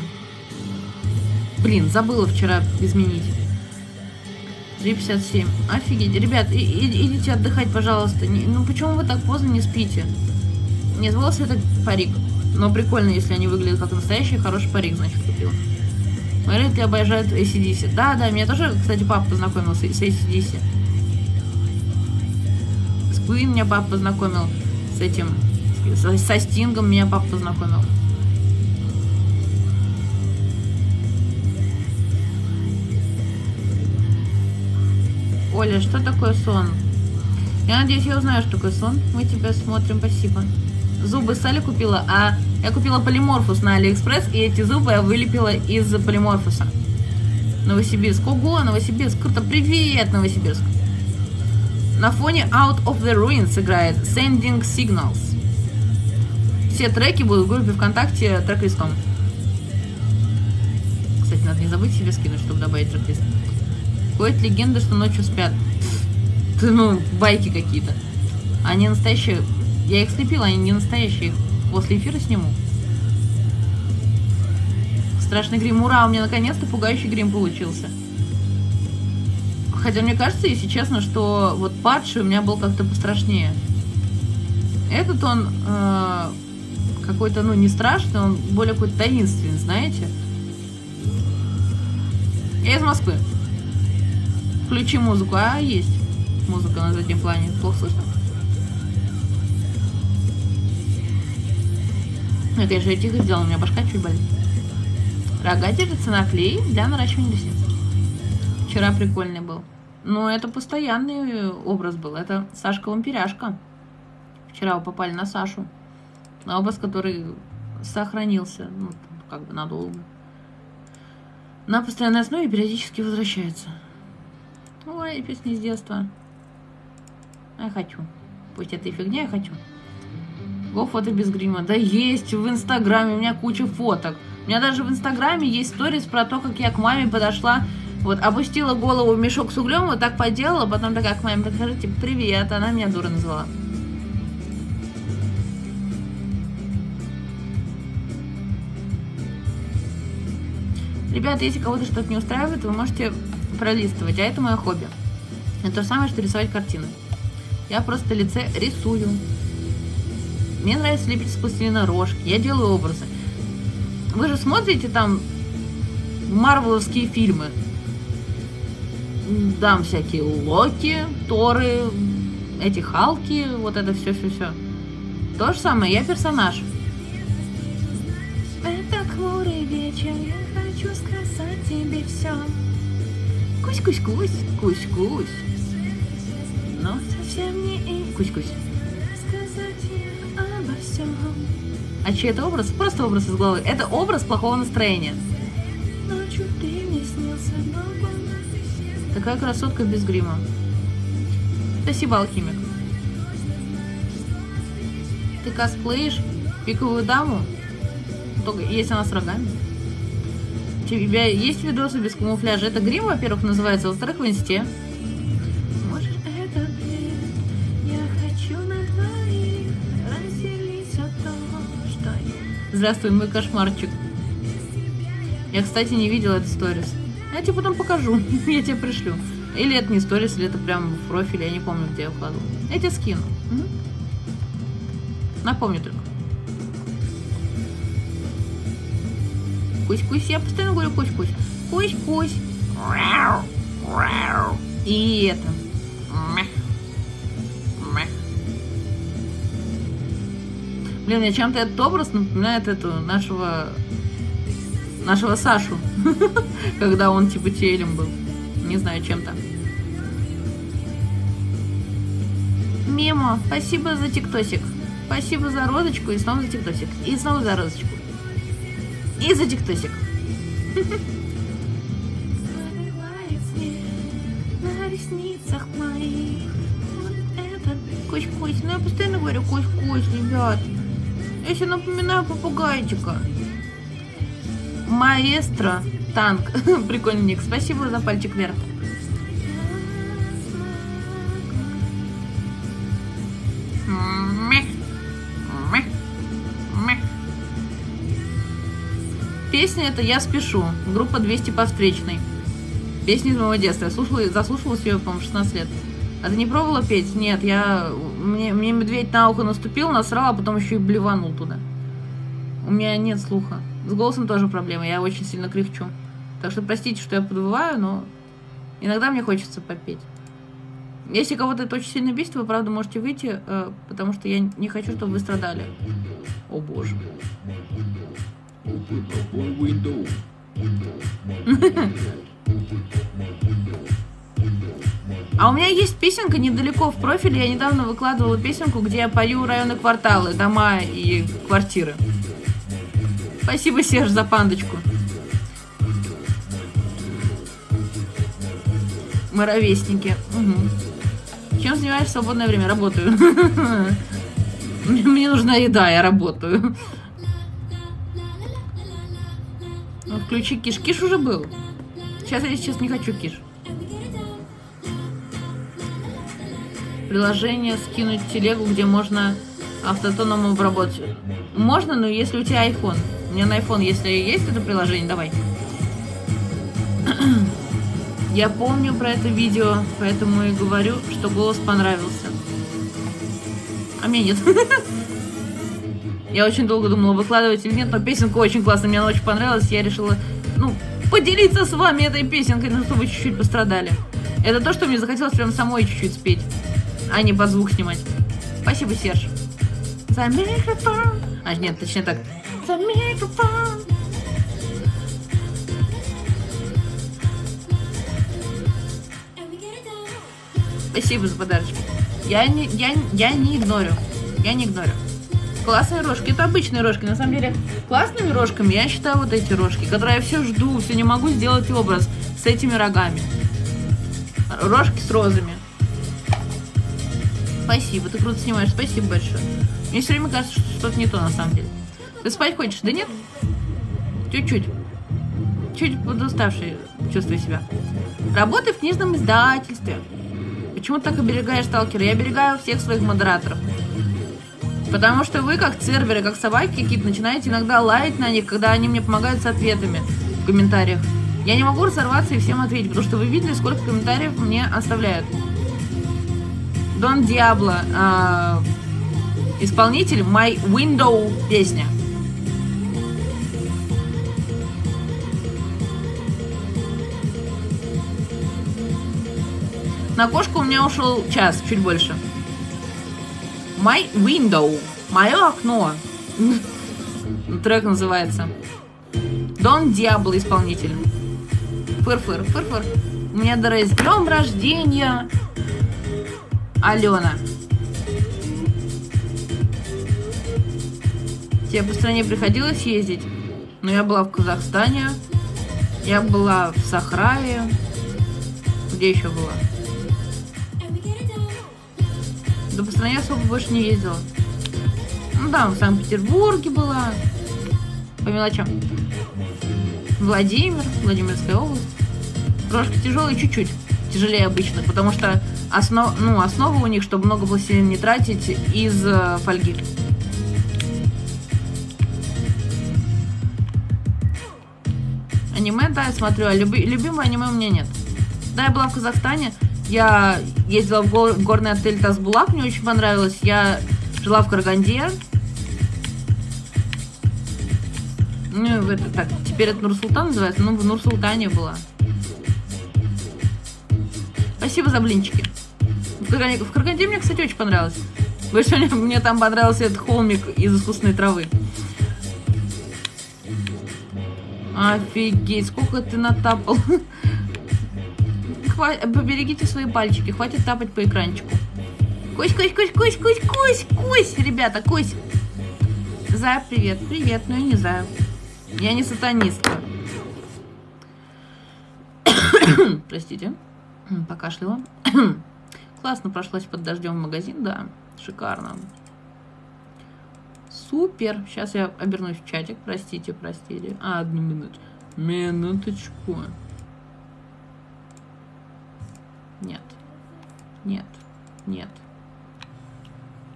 Блин, забыла вчера изменить. 3.57. Офигеть. Ребят, и, и, идите отдыхать, пожалуйста. Не, ну почему вы так поздно не спите? Нет, волосы это парик. Но прикольно, если они выглядят как настоящий, хороший парик, значит, купила. Мои родители обожают ACDC. Да, да, меня тоже, кстати, папа познакомил с, с ACDC. Queen меня папа познакомил. С этим, со, со Стингом меня папа познакомил. Оля, что такое сон? Я надеюсь, я узнаю, что такое сон. Мы тебя смотрим, спасибо зубы Салли купила, а я купила полиморфус на Алиэкспресс, и эти зубы я вылепила из полиморфуса. Новосибирск. Ого, Новосибирск. Круто. Привет, Новосибирск. На фоне Out of the Ruins играет Sending Signals. Все треки будут в группе ВКонтакте трек-листом. Кстати, надо не забыть себе скинуть, чтобы добавить трек-лист. Ходит легенда, что ночью спят. Ты, ну, байки какие-то. Они настоящие я их слепила, они не настоящие. После эфира сниму. Страшный грим. Ура, у меня наконец-то пугающий грим получился. Хотя мне кажется, если честно, что вот падший у меня был как-то пострашнее. Этот он э, какой-то, ну, не страшный, он более какой-то таинственный, знаете. Я из Москвы. Включи музыку. А, есть музыка на заднем плане. Плохо слышно. Ну, это я тихо сделала, у меня башка чуть болит. Рога держится на клей для наращивания ресниц. Вчера прикольный был. Но это постоянный образ был. Это Сашка Ламперяшка. Вчера вы попали на Сашу. На образ, который сохранился. Ну, как бы надолго. На постоянной основе периодически возвращается. Ой, песни с детства. Я хочу. Пусть это и фигня, я хочу. Го фото без грима. Да есть, в Инстаграме у меня куча фоток. У меня даже в Инстаграме есть сторис про то, как я к маме подошла, вот, опустила голову в мешок с углем, вот так поделала, потом такая к маме подхожу, типа, привет, она меня дура назвала. Ребята, если кого-то что-то не устраивает, вы можете пролистывать, а это мое хобби. Это то же самое, что рисовать картины. Я просто лице рисую. Мне нравится лепить из пластилина рожки. Я делаю образы. Вы же смотрите там марвеловские фильмы. Там всякие Локи, Торы, эти Халки, вот это все-все-все. То же самое, я персонаж. Это хмурый вечер, я хочу сказать тебе все. Кусь-кусь-кусь, кусь-кусь. Но совсем не и Кусь-кусь. А чей это образ? Просто образ из головы. Это образ плохого настроения. Ночью ты мне снился, но Такая красотка без грима. Спасибо, алхимик. Ты косплеишь пиковую даму? Только если она с рогами. У тебя есть видосы без камуфляжа? Это грим, во-первых, называется, во-вторых, в инсте. Здравствуй, мой кошмарчик. Я, кстати, не видела этот сторис. Я тебе потом покажу. Я тебе пришлю. Или это не сторис, или это прям в профиле. Я не помню, где я вкладывала. Я тебе скину. Напомню только. Кусь-кусь. Я постоянно говорю кусь-кусь. Кусь-кусь. И это. Блин, мне чем-то этот образ напоминает эту нашего нашего Сашу, когда он типа телем был. Не знаю, чем-то. Мимо, спасибо за тиктосик. Спасибо за розочку и снова за тиктосик. И снова за розочку. И за тиктосик. Кусь-кусь. Ну я постоянно говорю кусь-кусь, ребят. Я себе напоминаю попугайчика. Маэстро танк. Прикольный ник. Спасибо за пальчик вверх. Песня это «Я спешу». Группа 200 по встречной. Песня из моего детства. Я слушала, заслушалась ее, по-моему, 16 лет. А ты не пробовала петь? Нет, я... Мне, мне медведь на ухо наступил, насрал, а потом еще и блеванул туда. У меня нет слуха. С голосом тоже проблема, я очень сильно кряхчу. Так что простите, что я подвываю, но иногда мне хочется попеть. Если кого-то это очень сильно бесит, вы правда можете выйти, э, потому что я не хочу, чтобы вы страдали. О боже. А у меня есть песенка недалеко в профиле. Я недавно выкладывала песенку, где я пою районы кварталы, дома и квартиры. Спасибо, Серж, за пандочку. Мы ровесники. Мгм. Чем занимаешься в свободное время? Работаю. Мне нужна еда, я работаю. Ну, включи Киш. Киш уже был. Сейчас я сейчас не хочу Киш. Приложение скинуть телегу, где можно автотоном обработать. Можно, но если у тебя iPhone. У меня на iPhone, если есть это приложение, давай. Я помню про это видео, поэтому и говорю, что голос понравился. А мне нет. Я очень долго думала, выкладывать или нет, но песенка очень классная, мне она очень понравилась. Я решила, ну, поделиться с вами этой песенкой, ну, чтобы вы чуть-чуть пострадали. Это то, что мне захотелось прям самой чуть-чуть спеть, а не под звук снимать. Спасибо, Серж. За микрофон. А, нет, точнее так. За микрофон. Спасибо за подарочки. Я не, я, я не игнорю. Я не игнорю. Классные рожки. Это обычные рожки. На самом деле, классными рожками я считаю вот эти рожки, которые я все жду, все не могу сделать образ с этими рогами. Рожки с розами. Спасибо, ты круто снимаешь. Спасибо большое. Мне все время кажется, что что-то не то на самом деле. Ты спать хочешь? Да нет? Чуть-чуть. Чуть подуставший чувствую себя. Работай в книжном издательстве. Почему так оберегаешь сталкера? Я оберегаю всех своих модераторов. Потому что вы, как серверы, как собаки какие-то, начинаете иногда лаять на них, когда они мне помогают с ответами. в комментариях. Я не могу разорваться и всем ответить, потому что вы видели, сколько комментариев мне оставляют. Дон Диабло, а, исполнитель My Window песня. На кошку у меня ушел час, чуть больше. My Window. Мое окно. Трек называется. Дон Диабло исполнитель. Фыр-фыр, фыр-фыр. У меня Дорей с днем рождения. Алена. Тебе по стране приходилось ездить? Но я была в Казахстане. Я была в Сахраве. Где еще была? Да по стране особо больше не ездила. Ну да, в Санкт-Петербурге была. По мелочам. Владимир, Владимирская область. Трошки тяжелый чуть-чуть. Тяжелее обычно, потому что основ, ну, основа у них, чтобы много пластилина не тратить, из э, фольги. Аниме, да, я смотрю, а люби, любимого аниме у меня нет. Да, я была в Казахстане, я ездила в, гор- в горный отель Тазбулак, мне очень понравилось. Я жила в Караганде. Ну, это, так, теперь это Нур-Султан называется, ну, в Нур-Султане была. Спасибо за блинчики. В Караганде, в Караганде мне, кстати, очень понравилось. Больше всего мне там понравился этот холмик из искусственной травы. Офигеть, сколько ты натапал. Хва- Поберегите свои пальчики, хватит тапать по экранчику. Кусь, кусь, кусь, кусь, кусь, кусь, кусь, ребята, кусь. Зая, привет, привет, ну я не знаю. Я не сатанистка. Простите, покашляла. Классно прошлась под дождем в магазин, да, шикарно. Супер. Сейчас я обернусь в чатик. Простите, простите. А, одну минуту. Минуточку. Нет. Нет. Нет.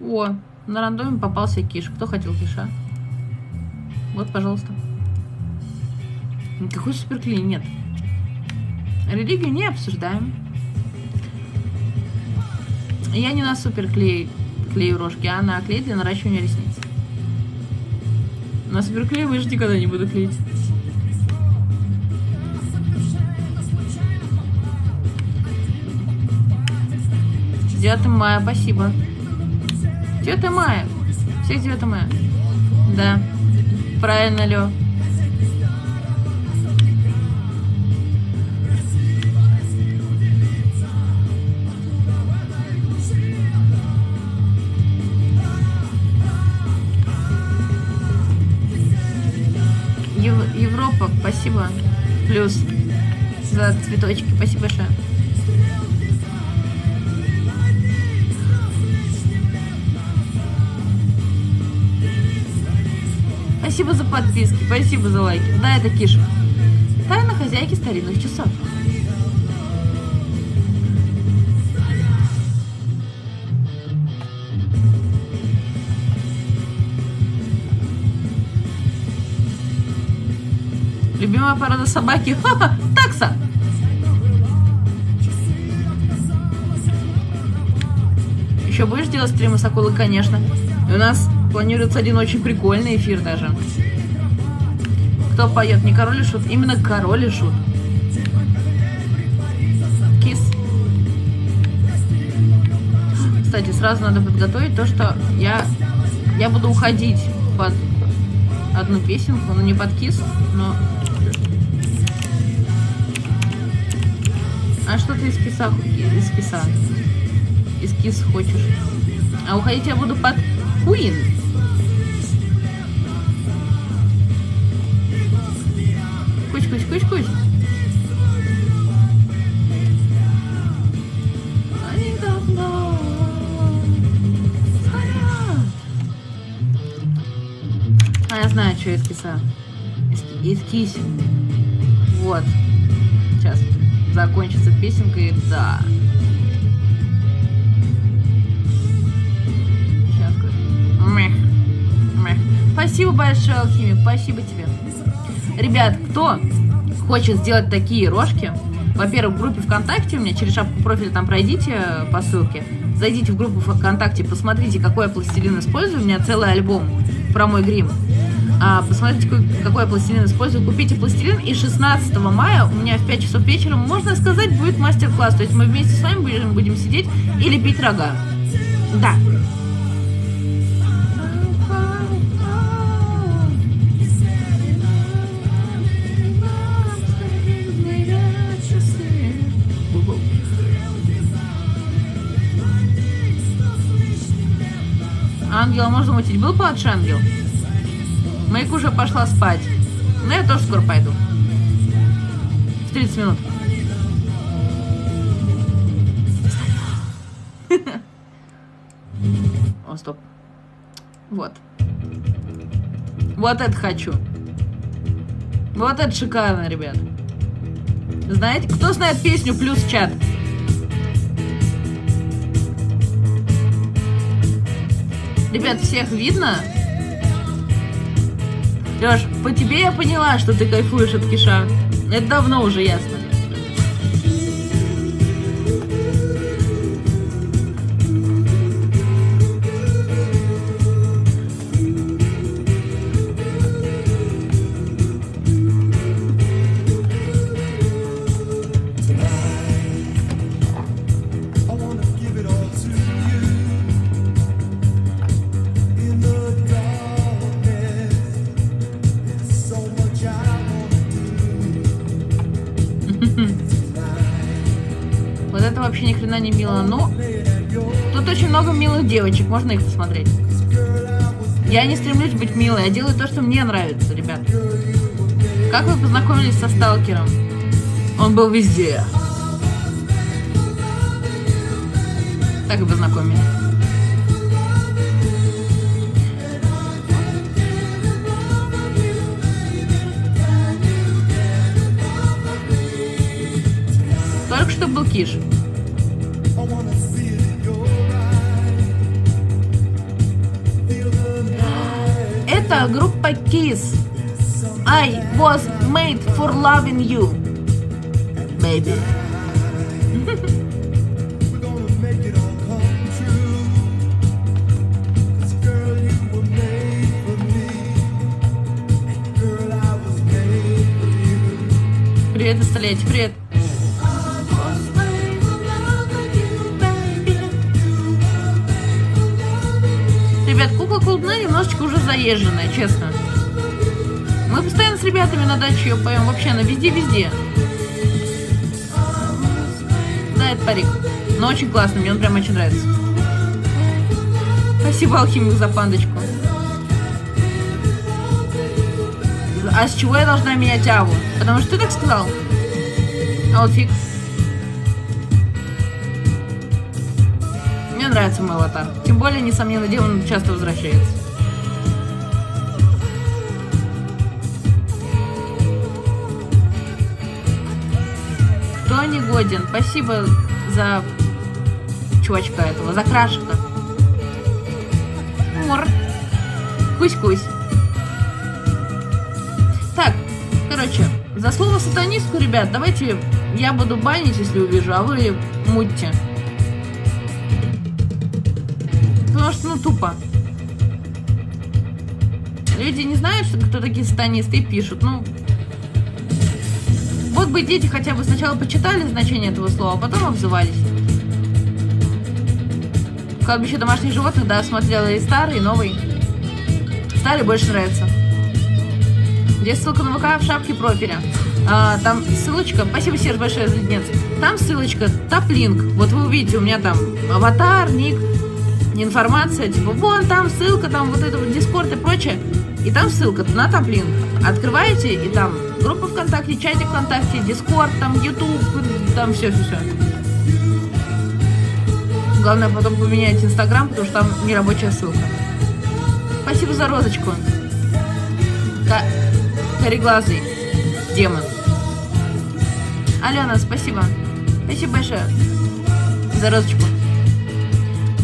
О, на рандоме попался киш. Кто хотел киша? Вот, пожалуйста. Какой суперклей? Нет. Религию не обсуждаем. Я не на суперклей клею рожки, а на клей для наращивания ресниц. На суперклей выше никогда не буду клеить. Девятое мая, спасибо. 9 мая. Всех 9 мая. Да. Правильно, Лё. Ев- Европа, спасибо. Плюс за цветочки. Спасибо большое. Спасибо за подписки, спасибо за лайки. Да, это Киш. Тайна хозяйки старинных часов. Любимая порода собаки? Ха-ха, такса! Еще будешь делать стримы с акулы, конечно. И у нас планируется один очень прикольный эфир даже. Кто поет? Не король и шут? Именно король и шут. Кис. Кстати, сразу надо подготовить то, что я, я буду уходить под одну песенку, ну не под кис, но... А что ты из киса, из киса? Из кис хочешь? А уходить я буду под Queen. Я знаю, что из киса. Из, ки- из кись. Вот. Сейчас закончится песенка и да. Сейчас. Мэх. Мэх. Спасибо большое, Алхимик. Спасибо тебе. Ребят, кто хочет сделать такие рожки, во-первых, в группе ВКонтакте у меня через шапку профиля там пройдите по ссылке, зайдите в группу ВКонтакте, посмотрите, какой я пластилин использую, у меня целый альбом про мой грим. А, посмотрите, какой, я пластилин использую, купите пластилин, и 16 мая у меня в 5 часов вечера, можно сказать, будет мастер-класс, то есть мы вместе с вами будем, будем сидеть и лепить рога. Да, Ангела можно мутить. Был падший ангел? Мэйк уже пошла спать. Ну, я тоже скоро пойду. В 30 минут. О, стоп. Вот. Вот это хочу. Вот это шикарно, ребят. Знаете, кто знает песню «Плюс чат»? Ребят, всех видно? Леш, по тебе я поняла, что ты кайфуешь от киша. Это давно уже ясно. Девочек, можно их посмотреть. Я не стремлюсь быть милой, я делаю то, что мне нравится, ребят. Как вы познакомились со сталкером? Он был везде. Так и познакомились. Только что был Киш. Группа Kiss. I was made for loving you. Baby. We're gonna make Ребят, кукла колдуна немножечко уже заезженная, честно. Мы постоянно с ребятами на даче ее поем, вообще на везде-везде. Да, это парик. Но очень классный, мне он прям очень нравится. Спасибо, алхимик, за пандочку. А с чего я должна менять аву? Потому что ты так сказал? А вот фиг. Нравится мой аватар. Тем более, несомненно, демон часто возвращается. Кто не годен? Спасибо за чувачка этого, за крашика. Мор. Кусь-кусь. Так, короче, за слово сатанистку, ребят, давайте я буду банить, если увижу, а вы мутьте. Тупо. Люди не знают, что кто такие сатанисты, и пишут. Ну, вот бы дети хотя бы сначала почитали значение этого слова, а потом обзывались. Кладбище домашних животных, да, смотрела и старый, и новый. Старый больше нравится. Здесь ссылка на ВК в шапке профиля. А, там ссылочка, спасибо, Серж, большое за леденец. Там ссылочка, Taplink. Вот вы увидите, у меня там аватар, ник, информация, типа, вон там ссылка, там вот это вот Дискорд и прочее. И там ссылка на Taplink. Открываете, и там группа ВКонтакте, чатик ВКонтакте, Дискорд, там Ютуб, там все-все-все. Главное потом поменять Инстаграм, потому что там нерабочая ссылка. Спасибо за розочку. Ка- Кореглазый демон. Алена, спасибо. Спасибо большое за розочку.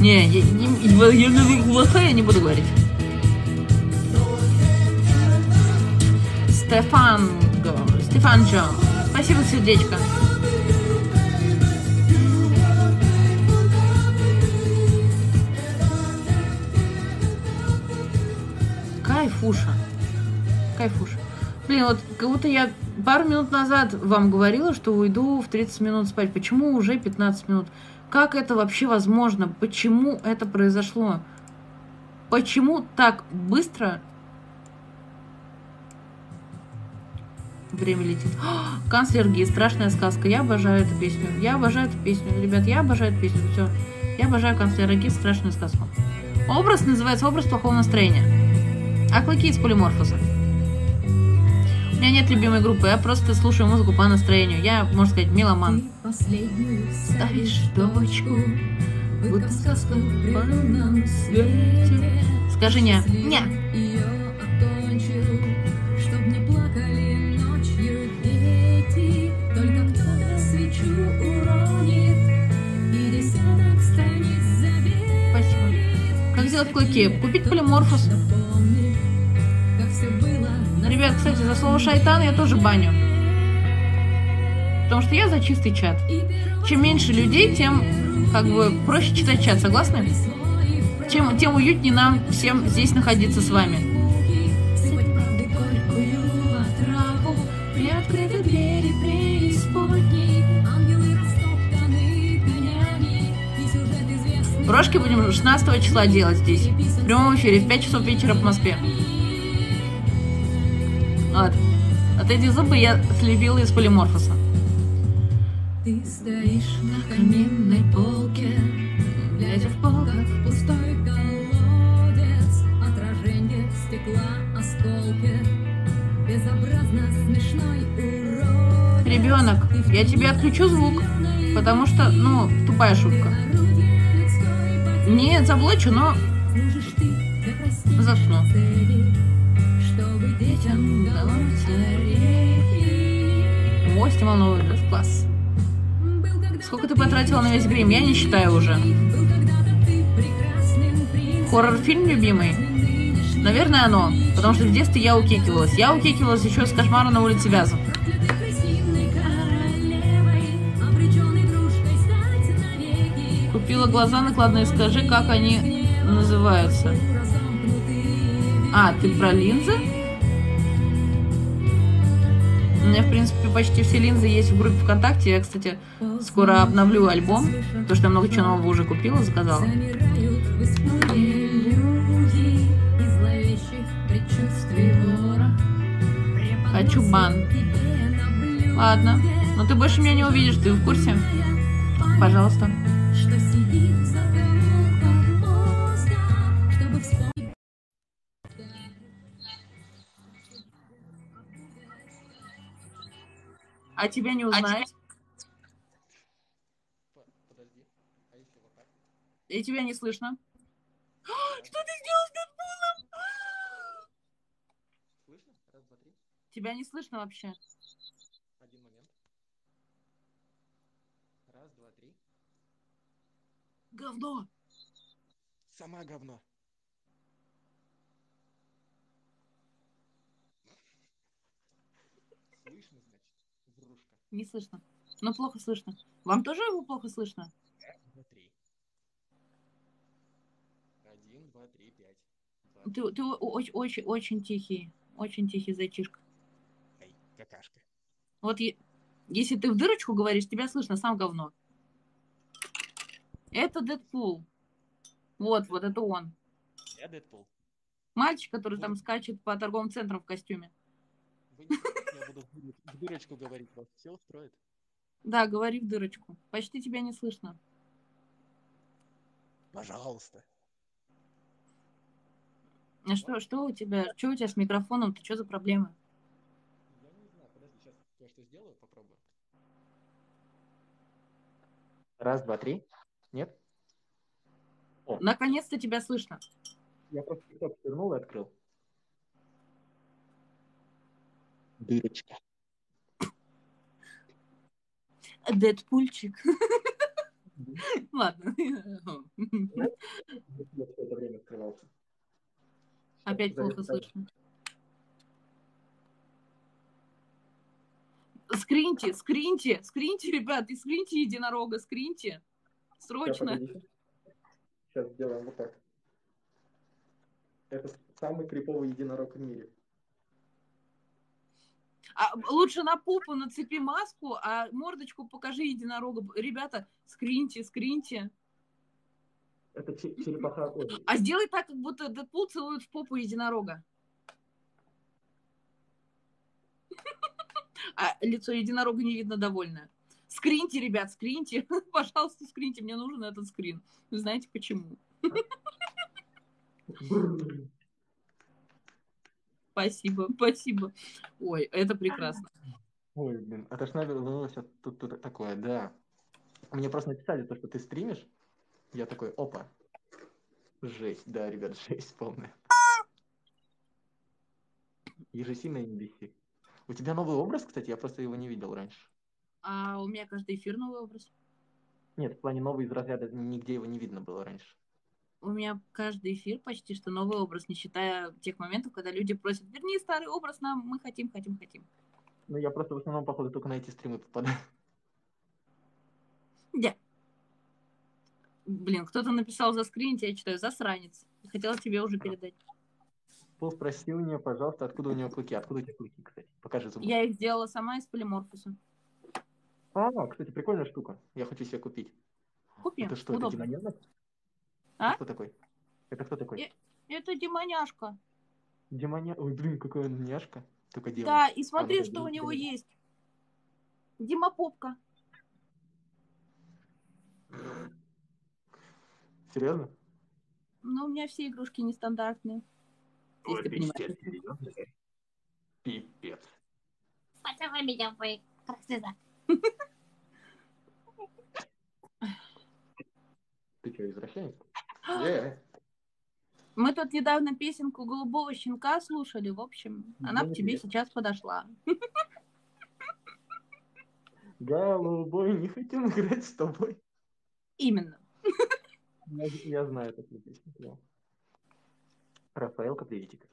Не, я, не- я, я, плохая, я не буду говорить. Стефан, Стефанчо, спасибо, сердечко. Кайфуша. Кайфуша. Блин, вот как будто я пару минут назад вам говорила, что уйду в 30 минут спать. Почему уже 15 минут? Как это вообще возможно? Почему это произошло? Почему так быстро время летит? О, канцлер Ги, страшная сказка. Я обожаю эту песню. Я обожаю эту песню. Ребят, я обожаю эту песню. Все. Я обожаю канцлера Ги, страшную сказку. Образ называется образ плохого настроения. А клыки из полиморфоса. У меня нет любимой группы, я просто слушаю музыку по настроению. Я, можно сказать, меломан. Последнюю ставишь точку Будто сказка в лунном свете Скажи не. Не. Ее окончил Чтоб не плакали ночью дети Только кто-то свечу уронит И десяток страниц заберет Спасибо. Как сделать клыки? Купить полиморфос. Ребят, кстати, за слово шайтан я тоже баню. Потому что я за чистый чат. Чем меньше людей, тем как бы проще читать чат, согласны? Чем, тем уютнее нам всем здесь находиться с вами. Приоткрыты двери преисподней Брошки будем 16 числа делать здесь. В прямом эфире в 5 часов вечера в Москве. Вот. Вот эти зубы я слепила из полиморфоса. Ты стоишь на каминной полке Глядя в пол, как в пустой колодец Отражение стекла осколки Безобразно смешной урод Ребенок, я тебе отключу звук, потому что, ну, тупая шутка. Нет, заблочу, но засну. Чтобы детям далось. Гости Малновый класс. Сколько ты потратила на весь грим? Я не считаю уже. Хоррор-фильм любимый? Наверное, оно. Потому что в детстве я укекивалась. Я укекивалась еще с кошмара на улице Вязов. Купила глаза накладные. Скажи, как они называются. А, ты про линзы? У меня, в принципе, почти все линзы есть в группе ВКонтакте. Я, кстати, скоро обновлю альбом. Потому что я много чего нового уже купила, заказала. Хочу бан. Ладно. Но ты больше меня не увидишь, ты в курсе? Пожалуйста. А тебя не узнать? Подожди. А вот так? И тебя не слышно. Что ты сделал с Дэдпулом? Слышно? Раз, два, три. Тебя не слышно вообще. Один момент. Раз, два, три. Говно. Сама говно. Слышно, значит, врушка. Не слышно. Ну, плохо слышно. Вам тоже его плохо слышно? Раз, два, три. Один, два, три, пять. Два, Ты, ты очень, очень, очень тихий. Очень тихий зайчишка. Эй, какашка. Вот е- если ты в дырочку говоришь, тебя слышно, сам говно. Это Дэдпул. Вот, вот это он. Я Дэдпул. Мальчик, который там скачет по торговым центрам в костюме. Вы не буду в дыр- в дырочку говорить, вас все устроит? Да, говори в дырочку. Почти тебя не слышно. Пожалуйста. А что, что у тебя? Что у тебя с микрофоном? Ты что за проблемы? Я не знаю, подожди, сейчас кое-что сделаю, попробую. Раз, два, три. Нет? Наконец-то тебя слышно. Я просто свернул и открыл. Дырочка. Дэдпульчик. Ладно. Опять плохо слышно. Скриньте, скриньте, скриньте, ребят, и скриньте единорога, скриньте. Срочно. Сейчас сделаем вот так. Это самый криповый единорог в мире. А лучше на попу нацепи маску, а мордочку покажи единорога. Ребята, скриньте, скриньте. Это че- черепаха. А сделай так, как будто Дэдпул целует в попу единорога. А лицо единорога не видно довольное. Скриньте, ребят, скриньте. Пожалуйста, скриньте. Мне нужен этот скрин. Вы знаете почему? Спасибо, спасибо. Ой, это прекрасно. Ой, блин, это ж наверное тут, тут такое, да. Мне просто написали то, что ты стримишь. Я такой, опа. Жесть, да, ребят, жесть полная. Ежесильно NBC. У тебя новый образ, кстати, я просто его не видел раньше. А у меня каждый эфир новый образ. Нет, в плане новый из разряда нигде его не видно было раньше. У меня каждый эфир почти что новый образ, не считая тех моментов, когда люди просят, верни старый образ нам, мы хотим, хотим, хотим. Ну, я просто в основном, походу, только на эти стримы попадаю. Да. Блин, кто-то написал за скрин, я читаю, засранец. Хотела тебе уже передать. Пол спросил меня, пожалуйста, откуда у него клыки. Откуда у тебя клыки, кстати? Покажи зубы. Я их сделала сама из полиморфуса. А, кстати, прикольная штука. Я хочу себе купить. Купи, Это что, это удобно. А? Это кто такой? Это кто такой? Я- Это демоняшка. Демоня... Ой, блин, какой он няшка. Только демон. Да, и смотри, это что у него блин. есть. Димопопка. Серьезно? Но у меня все игрушки нестандартные. Если ты понимаешь. Пипец. Поцелуй меня в мои красота. Ты что, извращенец? Мы тут недавно песенку «Голубого щенка» слушали, в общем. Она к тебе сейчас подошла. Голубой, не хотим играть с тобой. Именно. Я, я знаю такую песню. да. Рафаэлка, приветик.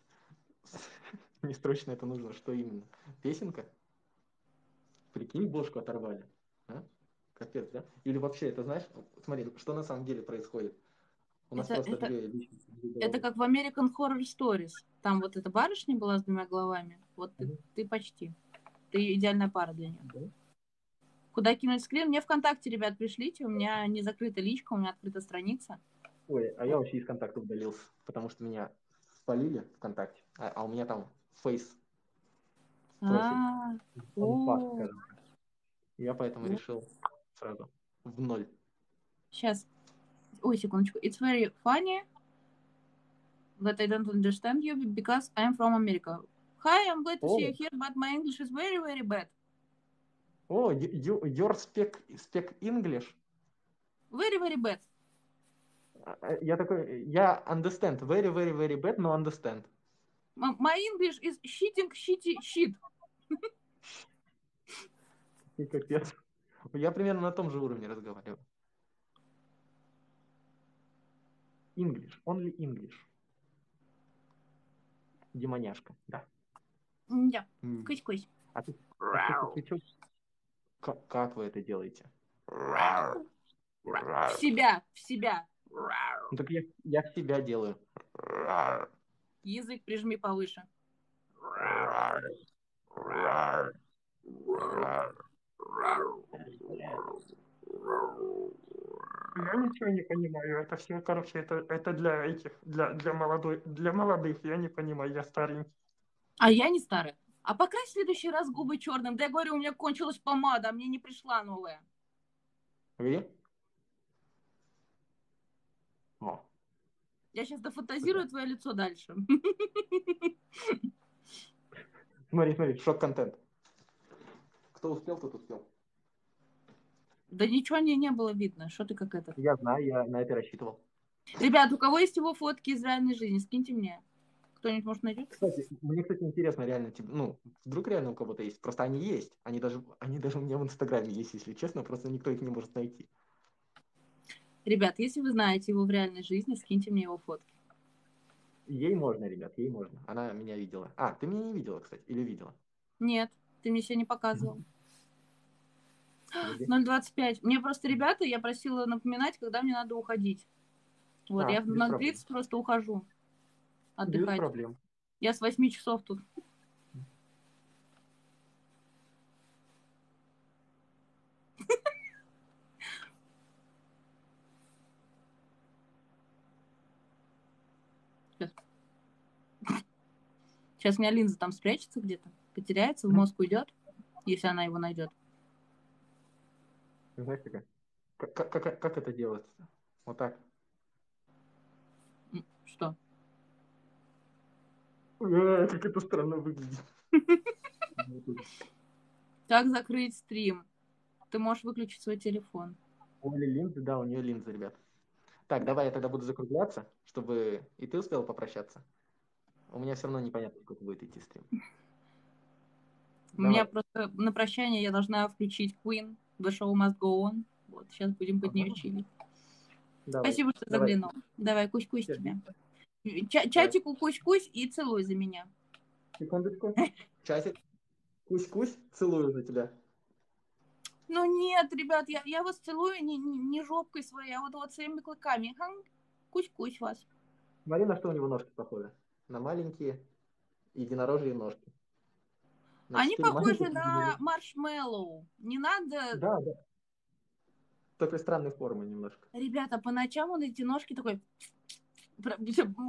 Мне срочно это нужно. Что именно? Песенка? Прикинь, бошку оторвали. А? Капец, да? Или вообще, это знаешь, смотри, что на самом деле происходит? У нас Это- просто это- две личности, Это как в American Horror Stories. Там вот эта барышня была с двумя головами. Вот ты, Мгм. ты почти. Ты идеальная пара для нее. Да? Куда кинуть скрин? Мне ВКонтакте, ребят, пришлите. У меня не закрыта личка, у меня открыта страница. Ой, а я вообще из контакта удалился, потому что меня спалили ВКонтакте, а, а у меня там фейс. А. Я поэтому Ну. решил сразу в ноль. сейчас. Ой, секундочку. It's very funny that I don't understand you because I'm from America. Hi, I'm glad to see you here, but my English is very, very bad. О, you, your speak, speak English? Very, very bad. А, а, Я такой, я understand, very, very, very bad, но understand. My English is shitting, shitty, shit. И капец. Я примерно на том же уровне разговариваю. English, only English. Демоняшка, да. Да, кысь-кысь. А ты, ты- ты Как, как вы это делаете? В себя, в себя. Ну так я, я в себя делаю. Язык прижми повыше. Я ничего не понимаю. Это все, короче, это, это для этих, для, для, молодой, для молодых. Я не понимаю, я старенький. А я не старая. А покрась в следующий раз губы черным. Да я говорю, у меня кончилась помада, а мне не пришла новая. Вы? О, Я сейчас дофантазирую твое лицо дальше. смотри, смотри, шок-контент. Кто успел, тот успел. Да ничего не, не было видно. Что ты как это? Я знаю, я на это рассчитывал. Ребят, у кого есть его фотки из реальной жизни, скиньте мне. Кто-нибудь может найти? Кстати, мне, кстати, интересно, реально, тебе, ну, вдруг реально у кого-то есть. Просто они есть. Они даже, они даже у меня в Инстаграме есть, если честно, просто никто их не может найти. Ребят, если вы знаете его в реальной жизни, скиньте мне его фотки. Ей можно, ребят, ей можно. Она меня видела. А, ты меня не видела, кстати, или видела? Нет, ты мне сегодня не показывал. Или- 0.25. Мне просто ребята, я просила напоминать, когда мне надо уходить. Вот, А, я в без 0.30 просто ухожу Без отдыхать. проблем. Я с 8 часов тут. Сейчас. У меня линза там спрячется где-то, потеряется, в мозг уйдет, если она его найдет. Знаешь, как, как, как, как это делается? Вот так. Что? Э, Как это странно выглядит. Как закрыть стрим? Ты можешь выключить свой телефон. У Оли линзы, да, у нее линзы, ребят. Так, давай я тогда буду закругляться, чтобы и ты успел попрощаться. У меня все равно непонятно, сколько будет идти стрим. У меня просто на прощание я должна включить Queen, The Show Must Go On. Вот, сейчас будем под нее чилить. Давай. Спасибо, что Давай. заглянул. Давай, кусь-кусь тебе. Ча- чатику кусь-кусь и целуй за меня. Секундочку. Часик. Кусь-кусь, целую за тебя. Ну нет, ребят, я, я вас целую не, не, не жопкой своей, а вот, вот своими клыками. Ха, Кусь-кусь вас. Смотри, на что у него ножки похожи. На маленькие единорожьи ножки. На Они похожи на маршмеллоу. Не надо... Да, да. Такой странной формы немножко. Ребята, по ночам он эти ножки такой...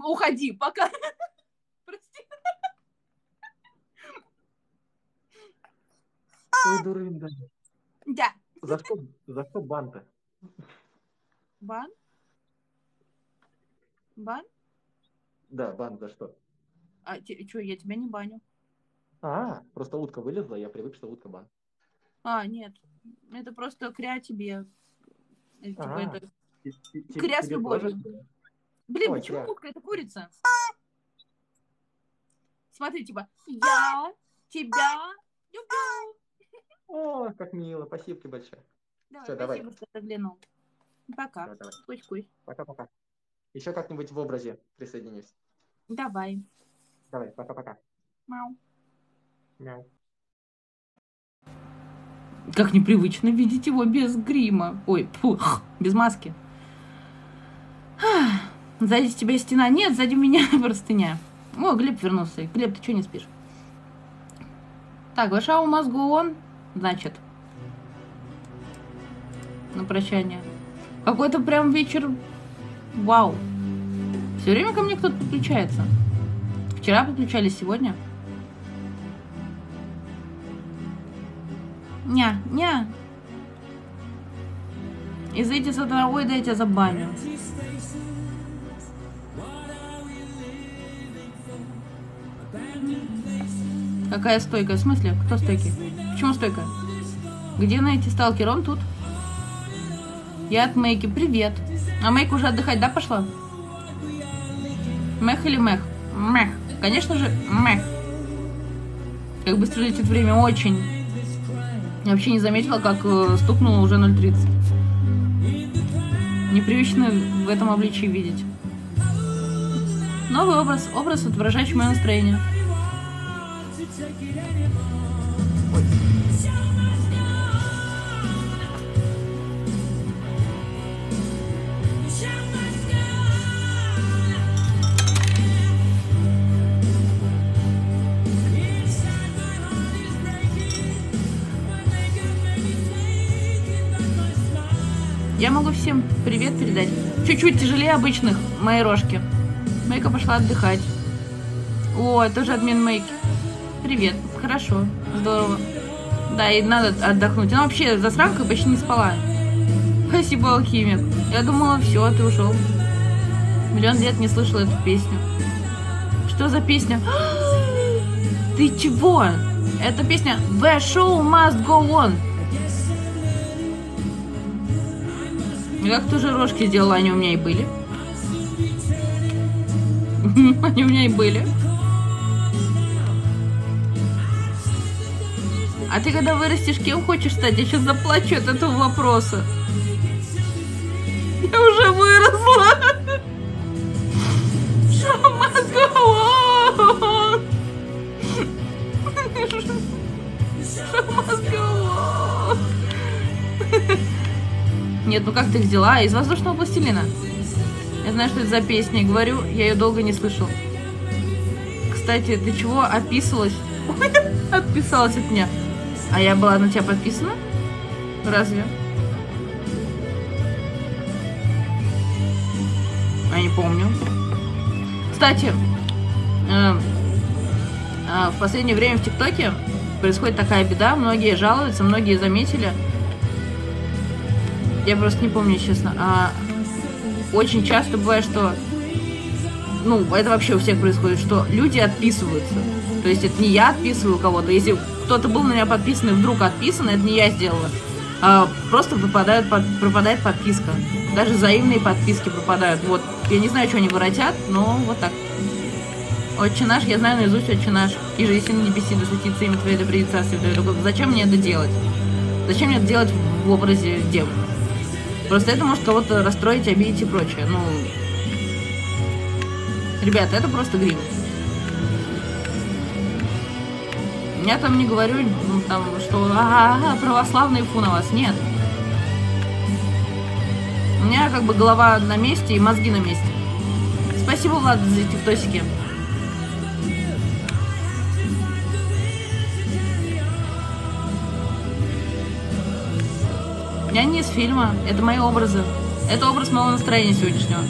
Уходи, пока. Прости. Ой, дурында. Да. За что, за что бан-то? Бан? Бан? Да, бан за что? А что, я тебя не баню. А, просто утка вылезла, я привык, что утка бан. А, нет. Это просто кря тебе. Э, Типа А. это... Кря с любовью. Блин, Ой, почему утка? Это курица. Смотри, типа, я тебя люблю. О, как мило, спасибо большое. Давай, Всё, давай. спасибо, что заглянул. Пока. Кусь-кусь. пока-пока. Еще как-нибудь в образе присоединюсь. Давай. Давай, пока-пока. Мяу. Как непривычно видеть его без грима. Ой, фу, без маски. Сзади тебя стена. Нет, сзади меня простыня. О, Глеб вернулся. Глеб, ты что не спишь? Так, ваша у мозгу он, значит. На прощание. Какой-то прям вечер. Вау. Все время ко мне кто-то подключается. Вчера подключались, сегодня. Ня, ня. Изыди с этого, ой, да я тебя забаню. Какая стойкая? В смысле? Кто стойкий? Почему стойкая? Где найти сталкер? Он тут. Я от Мэйки. Привет. А Мэйка уже отдыхать, да, пошла? Мэх или мэх? Мэх. Конечно же, мэх. Как быстро летит время, очень. Я вообще не заметила, как э, стукнуло уже 0.30. Непривычно в этом обличии видеть. Новый образ, образ, отображающий мое настроение. Чуть-чуть тяжелее обычных, мои рожки. Мейка пошла отдыхать. О, тоже админ Мейки. Привет, хорошо, здорово. Да, и надо отдохнуть. Она вообще за срамкой почти не спала. Спасибо, алхимик. Я думала, все, ты ушел. Миллион лет не слышала эту песню. Что за песня? Ты чего? Это песня The Show Must Go On. Я как тоже рожки сделала, они у меня и были. Они у меня и были. А ты когда вырастешь, кем хочешь стать? Я сейчас заплачу от этого вопроса. Ты взяла? Из воздушного пластилина. Я знаю, что это за песня. Говорю, я ее долго не слышал. Кстати, ты чего описалась? Отписалась от меня. А я была на тебя подписана? Разве? Я не помню. Кстати, э, э, в последнее время в ТикТоке происходит такая беда. Многие жалуются, многие заметили. Я просто не помню, честно. А очень часто бывает, что ну, это вообще у всех происходит, что люди отписываются. То есть это не я отписываю кого-то. Если кто-то был на меня подписан и вдруг отписан, это не я сделала. А просто пропадает, под- пропадает подписка. Даже взаимные подписки пропадают. Вот, я не знаю, что они воротят, но вот так. Отче наш, я знаю наизусть отче наш. И же, если на небеси да светится имя Твое, да придет царствие Твое. Только Зачем мне это делать? Зачем мне это делать в образе девы? Просто это может кого-то расстроить, обидеть и прочее. Ну, ребята, это просто грим. Я там не говорю, ну, там, что «Ага, православный фу на вас. Нет. У меня как бы голова на месте и мозги на месте. Спасибо, Влад, за эти тосики. Я не из фильма, это мои образы. Это образ моего настроения сегодняшнего.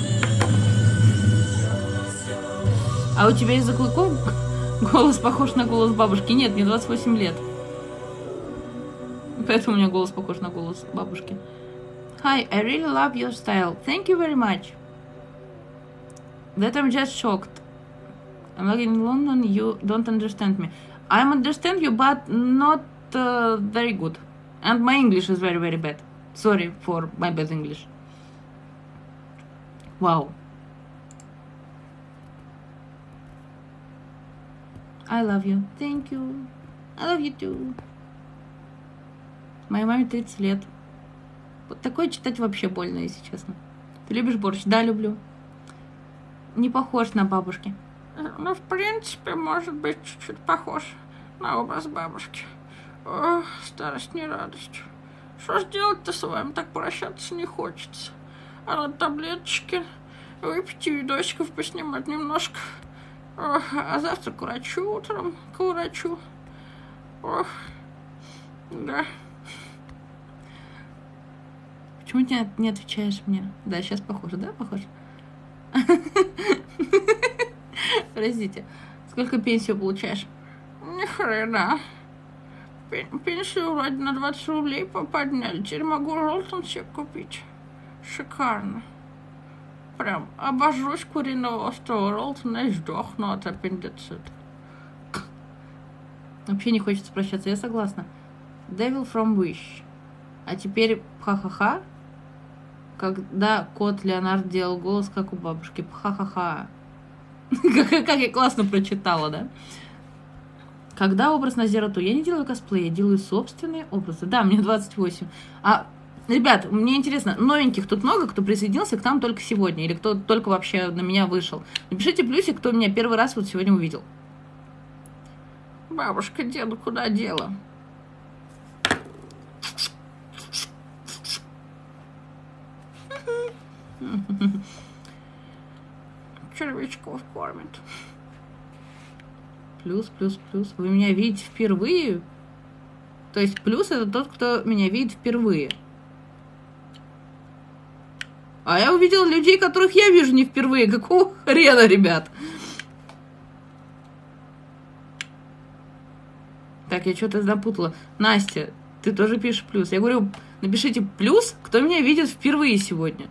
А у тебя из-за клыков голос похож на голос бабушки? Нет, мне 28 лет. Поэтому у меня голос похож на голос бабушки. Hi, I really love your style. Thank you very much. That I'm just shocked. I'm like in London, you don't understand me. I understand you, but not uh, very good. And my English is very, very bad. Sorry for my bad English. Wow. I love you. Thank you. I love you too. Моей маме 30 лет. Вот такое читать вообще больно, если честно. Ты любишь борщ? Да, люблю. Не похож на бабушки. Ну, в принципе, может быть, чуть-чуть похож на образ бабушки. Ох, старость не радость. Что ж делать-то с вами? Так прощаться не хочется. А на таблеточки выпить и видосиков поснимать немножко. Ох, а завтра к врачу утром, к врачу. Ох, да. Почему ты не отвечаешь мне? Да, сейчас похоже, да, похож? Простите, сколько пенсию получаешь? Ни хрена. Пен- Пенсию вроде на 20 рублей подняли. Теперь могу Ролтон себе купить. Шикарно. Прям обожусь куриного острого Ролтона и сдохну от аппендицита. Вообще не хочется прощаться, я согласна. Devil from Wish. А теперь ха-ха-ха. Когда кот Леонард делал голос, как у бабушки. Ха-ха-ха. Как я классно прочитала, да? Когда образ на Зерату? Я не делаю косплей, я делаю собственные образы. Да, мне 28. А, ребят, мне интересно, новеньких тут много, кто присоединился к нам только сегодня? Или кто только вообще на меня вышел? Напишите плюсик, кто меня первый раз вот сегодня увидел. Бабушка, деду куда дела? Червячков кормят. Плюс, плюс, плюс. Вы меня видите впервые? То есть плюс это тот, кто меня видит впервые. А я увидела людей, которых я вижу не впервые. Какого хрена, ребят? Так, я что-то запутала. Настя, ты тоже пишешь плюс. Я говорю, напишите плюс, кто меня видит впервые сегодня.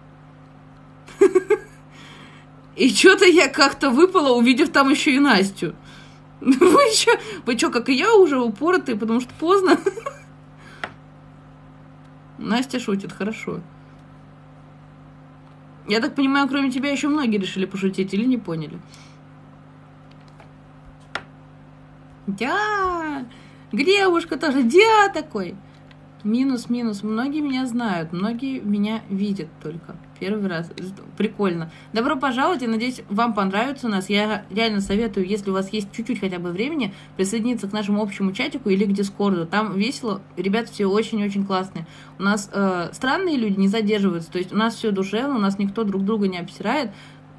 И что-то я как-то выпала, увидев там еще и Настю. Вы что, вы что, как и я, уже упоротые, потому что поздно? Настя шутит, хорошо. Я так понимаю, кроме тебя еще многие решили пошутить или не поняли? Дя! Девушка тоже, дя такой. Минус, минус. Многие меня знают, многие меня видят только. Первый раз. Прикольно. Добро пожаловать. Я надеюсь, вам понравится у нас. Я реально советую, если у вас есть чуть-чуть хотя бы времени, присоединиться к нашему общему чатику или к Дискорду. Там весело. Ребята все очень-очень классные. У нас э, странные люди не задерживаются. То есть у нас все душевно, у нас никто друг друга не обсирает.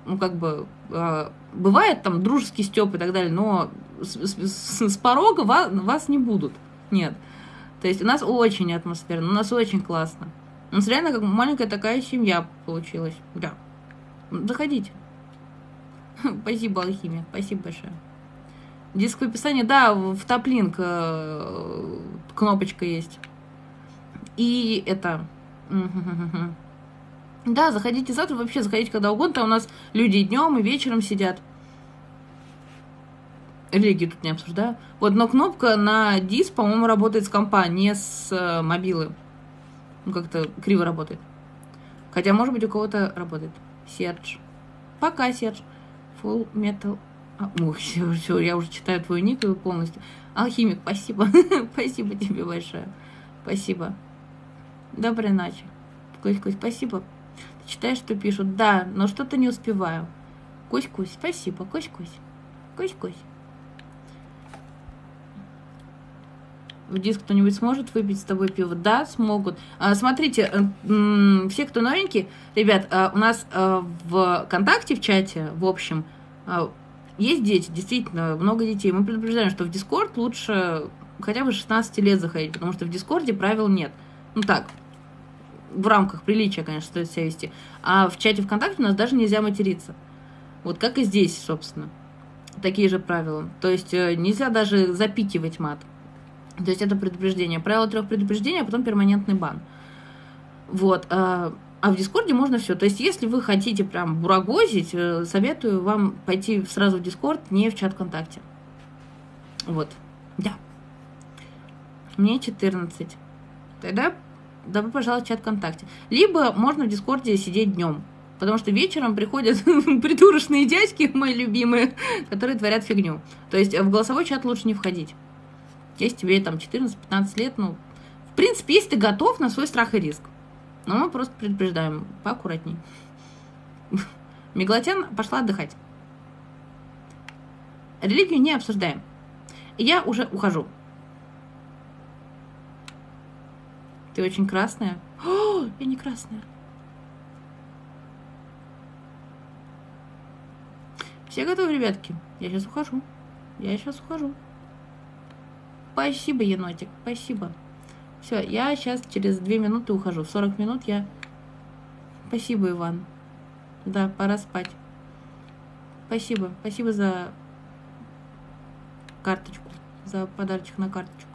Ну, как бы, э, бывает там дружеский степ и так далее, но с, с- с порога вас, вас не будут. Нет. То есть у нас очень атмосферно, у нас очень классно. У нас реально как маленькая такая семья получилась. Да. Заходите. Спасибо, Алхимия. Спасибо большое. Диск в описании, да, в топлинк э, кнопочка есть. И это... Да, заходите завтра, вообще заходите когда угодно. Там у нас люди и днем, и вечером сидят. Религию тут не обсуждаю. Вот, но кнопка на дис, по-моему, работает с компа, не с э, мобилы. Ну, как-то криво работает. Хотя, может быть, у кого-то работает. Сердж. Пока, Сердж. Full Metal. А, ух, все, все, я уже читаю твою ник полностью. Алхимик, спасибо. спасибо тебе большое. Спасибо. Доброй ночи. Кусь-кусь, спасибо. Ты читаешь, что пишут? Да, но что-то не успеваю. Кусь-кусь, спасибо. Кусь-кусь. Кусь-кусь. Диск кто-нибудь сможет выпить с тобой пиво? Да, смогут. А, смотрите, э, все, кто новенький, ребят, а, у нас а, в ВКонтакте, в чате, в общем, а, есть дети, действительно, много детей. Мы предупреждаем, что в Дискорд лучше хотя бы 16 лет заходить, потому что в Дискорде правил нет. Ну так, в рамках приличия, конечно, стоит себя вести. А в чате ВКонтакте у нас даже нельзя материться. Вот как и здесь, собственно. Такие же правила. То есть э, нельзя даже запикивать мат. То есть это предупреждение. Правило трех предупреждений, а потом перманентный бан. Вот. А а в Дискорде можно все. То есть, если вы хотите прям бурагозить, э, советую вам пойти сразу в Дискорд, не в чат ВКонтакте. Вот. Да. Мне 14. Тогда добро пожаловать в чат ВКонтакте. Либо можно в Дискорде сидеть днем. Потому что вечером приходят придурочные дядьки, мои любимые, которые творят фигню. То есть в голосовой чат лучше не входить. Если тебе там 14-15 лет, ну, в принципе, если ты готов на свой страх и риск. Но мы просто предупреждаем, поаккуратней. Меглотян пошла отдыхать. Религию не обсуждаем. Я уже ухожу. Ты очень красная. О, я не красная. Все готовы, ребятки? Я сейчас ухожу. Я сейчас ухожу. Спасибо, енотик, спасибо. Все, я сейчас через две минуты ухожу. В 40 минут я... Спасибо, Иван. Да, пора спать. Спасибо. Спасибо за карточку. За подарочек на карточку.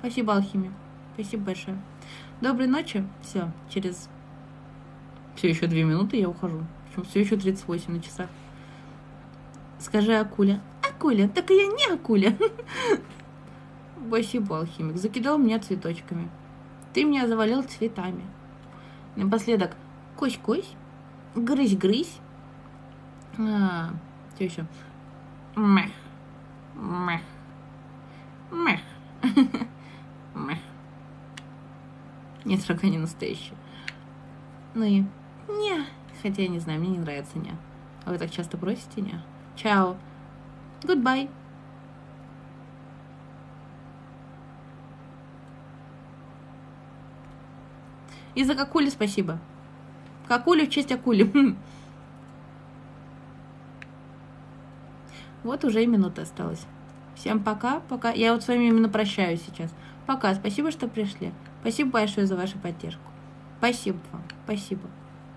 Спасибо, Алхимик. Спасибо большое. Доброй ночи. Все, через... Все еще две минуты я ухожу. Причем все еще 38 на часах. Скажи Акуля. Акуля, так я не Акуля. Спасибо, алхимик. Закидал меня цветочками. Ты меня завалил цветами. Напоследок, кусь-кусь, грызь-грызь. А, что еще? Мэх, мэх, мэх, мэх. Нет, рога не настоящие. Ну и не. Хотя я не знаю, мне не нравится не. А вы так часто просите не? Чао. Goodbye. И за Какули спасибо. Какули в честь Акули. Вот уже и минута осталась. Всем пока, пока. Я вот с вами именно прощаюсь сейчас. Пока, спасибо, что пришли. Спасибо большое за вашу поддержку. Спасибо вам, спасибо.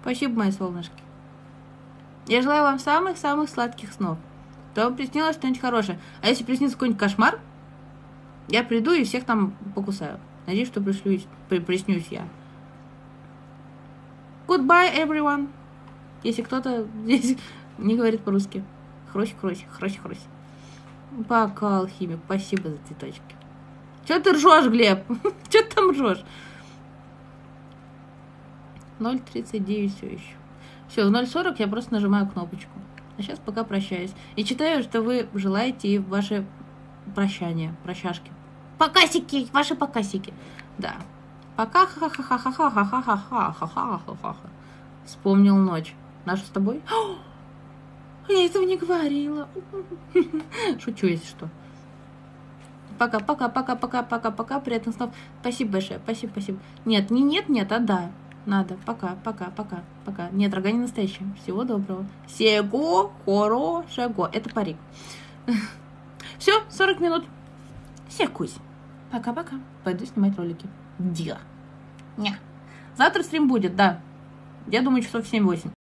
Спасибо, мои солнышки. Я желаю вам самых-самых сладких снов. То вам приснилось что-нибудь хорошее. А если приснится какой-нибудь кошмар, я приду и всех там покусаю. Надеюсь, что пришлюсь, при- приснюсь я. Goodbye, everyone. Если кто-то здесь не говорит по-русски. Хрось, хрось, хрось, хрось. Пока, алхимик. Спасибо за цветочки. Че ты ржешь, Глеб? Че ты там ржешь? 0.39 все еще. Все, в 0.40 я просто нажимаю кнопочку. А сейчас пока прощаюсь. И читаю, что вы желаете и ваши прощания, прощашки. Покасики, ваши покасики. Да. Пока ха ха ха ха ха ха ха ха ха ха ха ха ха Вспомнил ночь. Нашу с тобой? Я этого не говорила. Шучу, если что. Пока, пока, пока, пока, пока, пока. Приятных снов. Спасибо большое. Спасибо, спасибо. Нет, не нет, нет, а да. Надо. Пока, пока, пока, пока. Нет, рога не настоящие. Всего доброго. Сего хорошего. Это парик. Все, 40 минут. Секусь. Пока-пока. Пойду снимать ролики. Диа. Ня. Завтра стрим будет, да. Я думаю, часов в 7-8.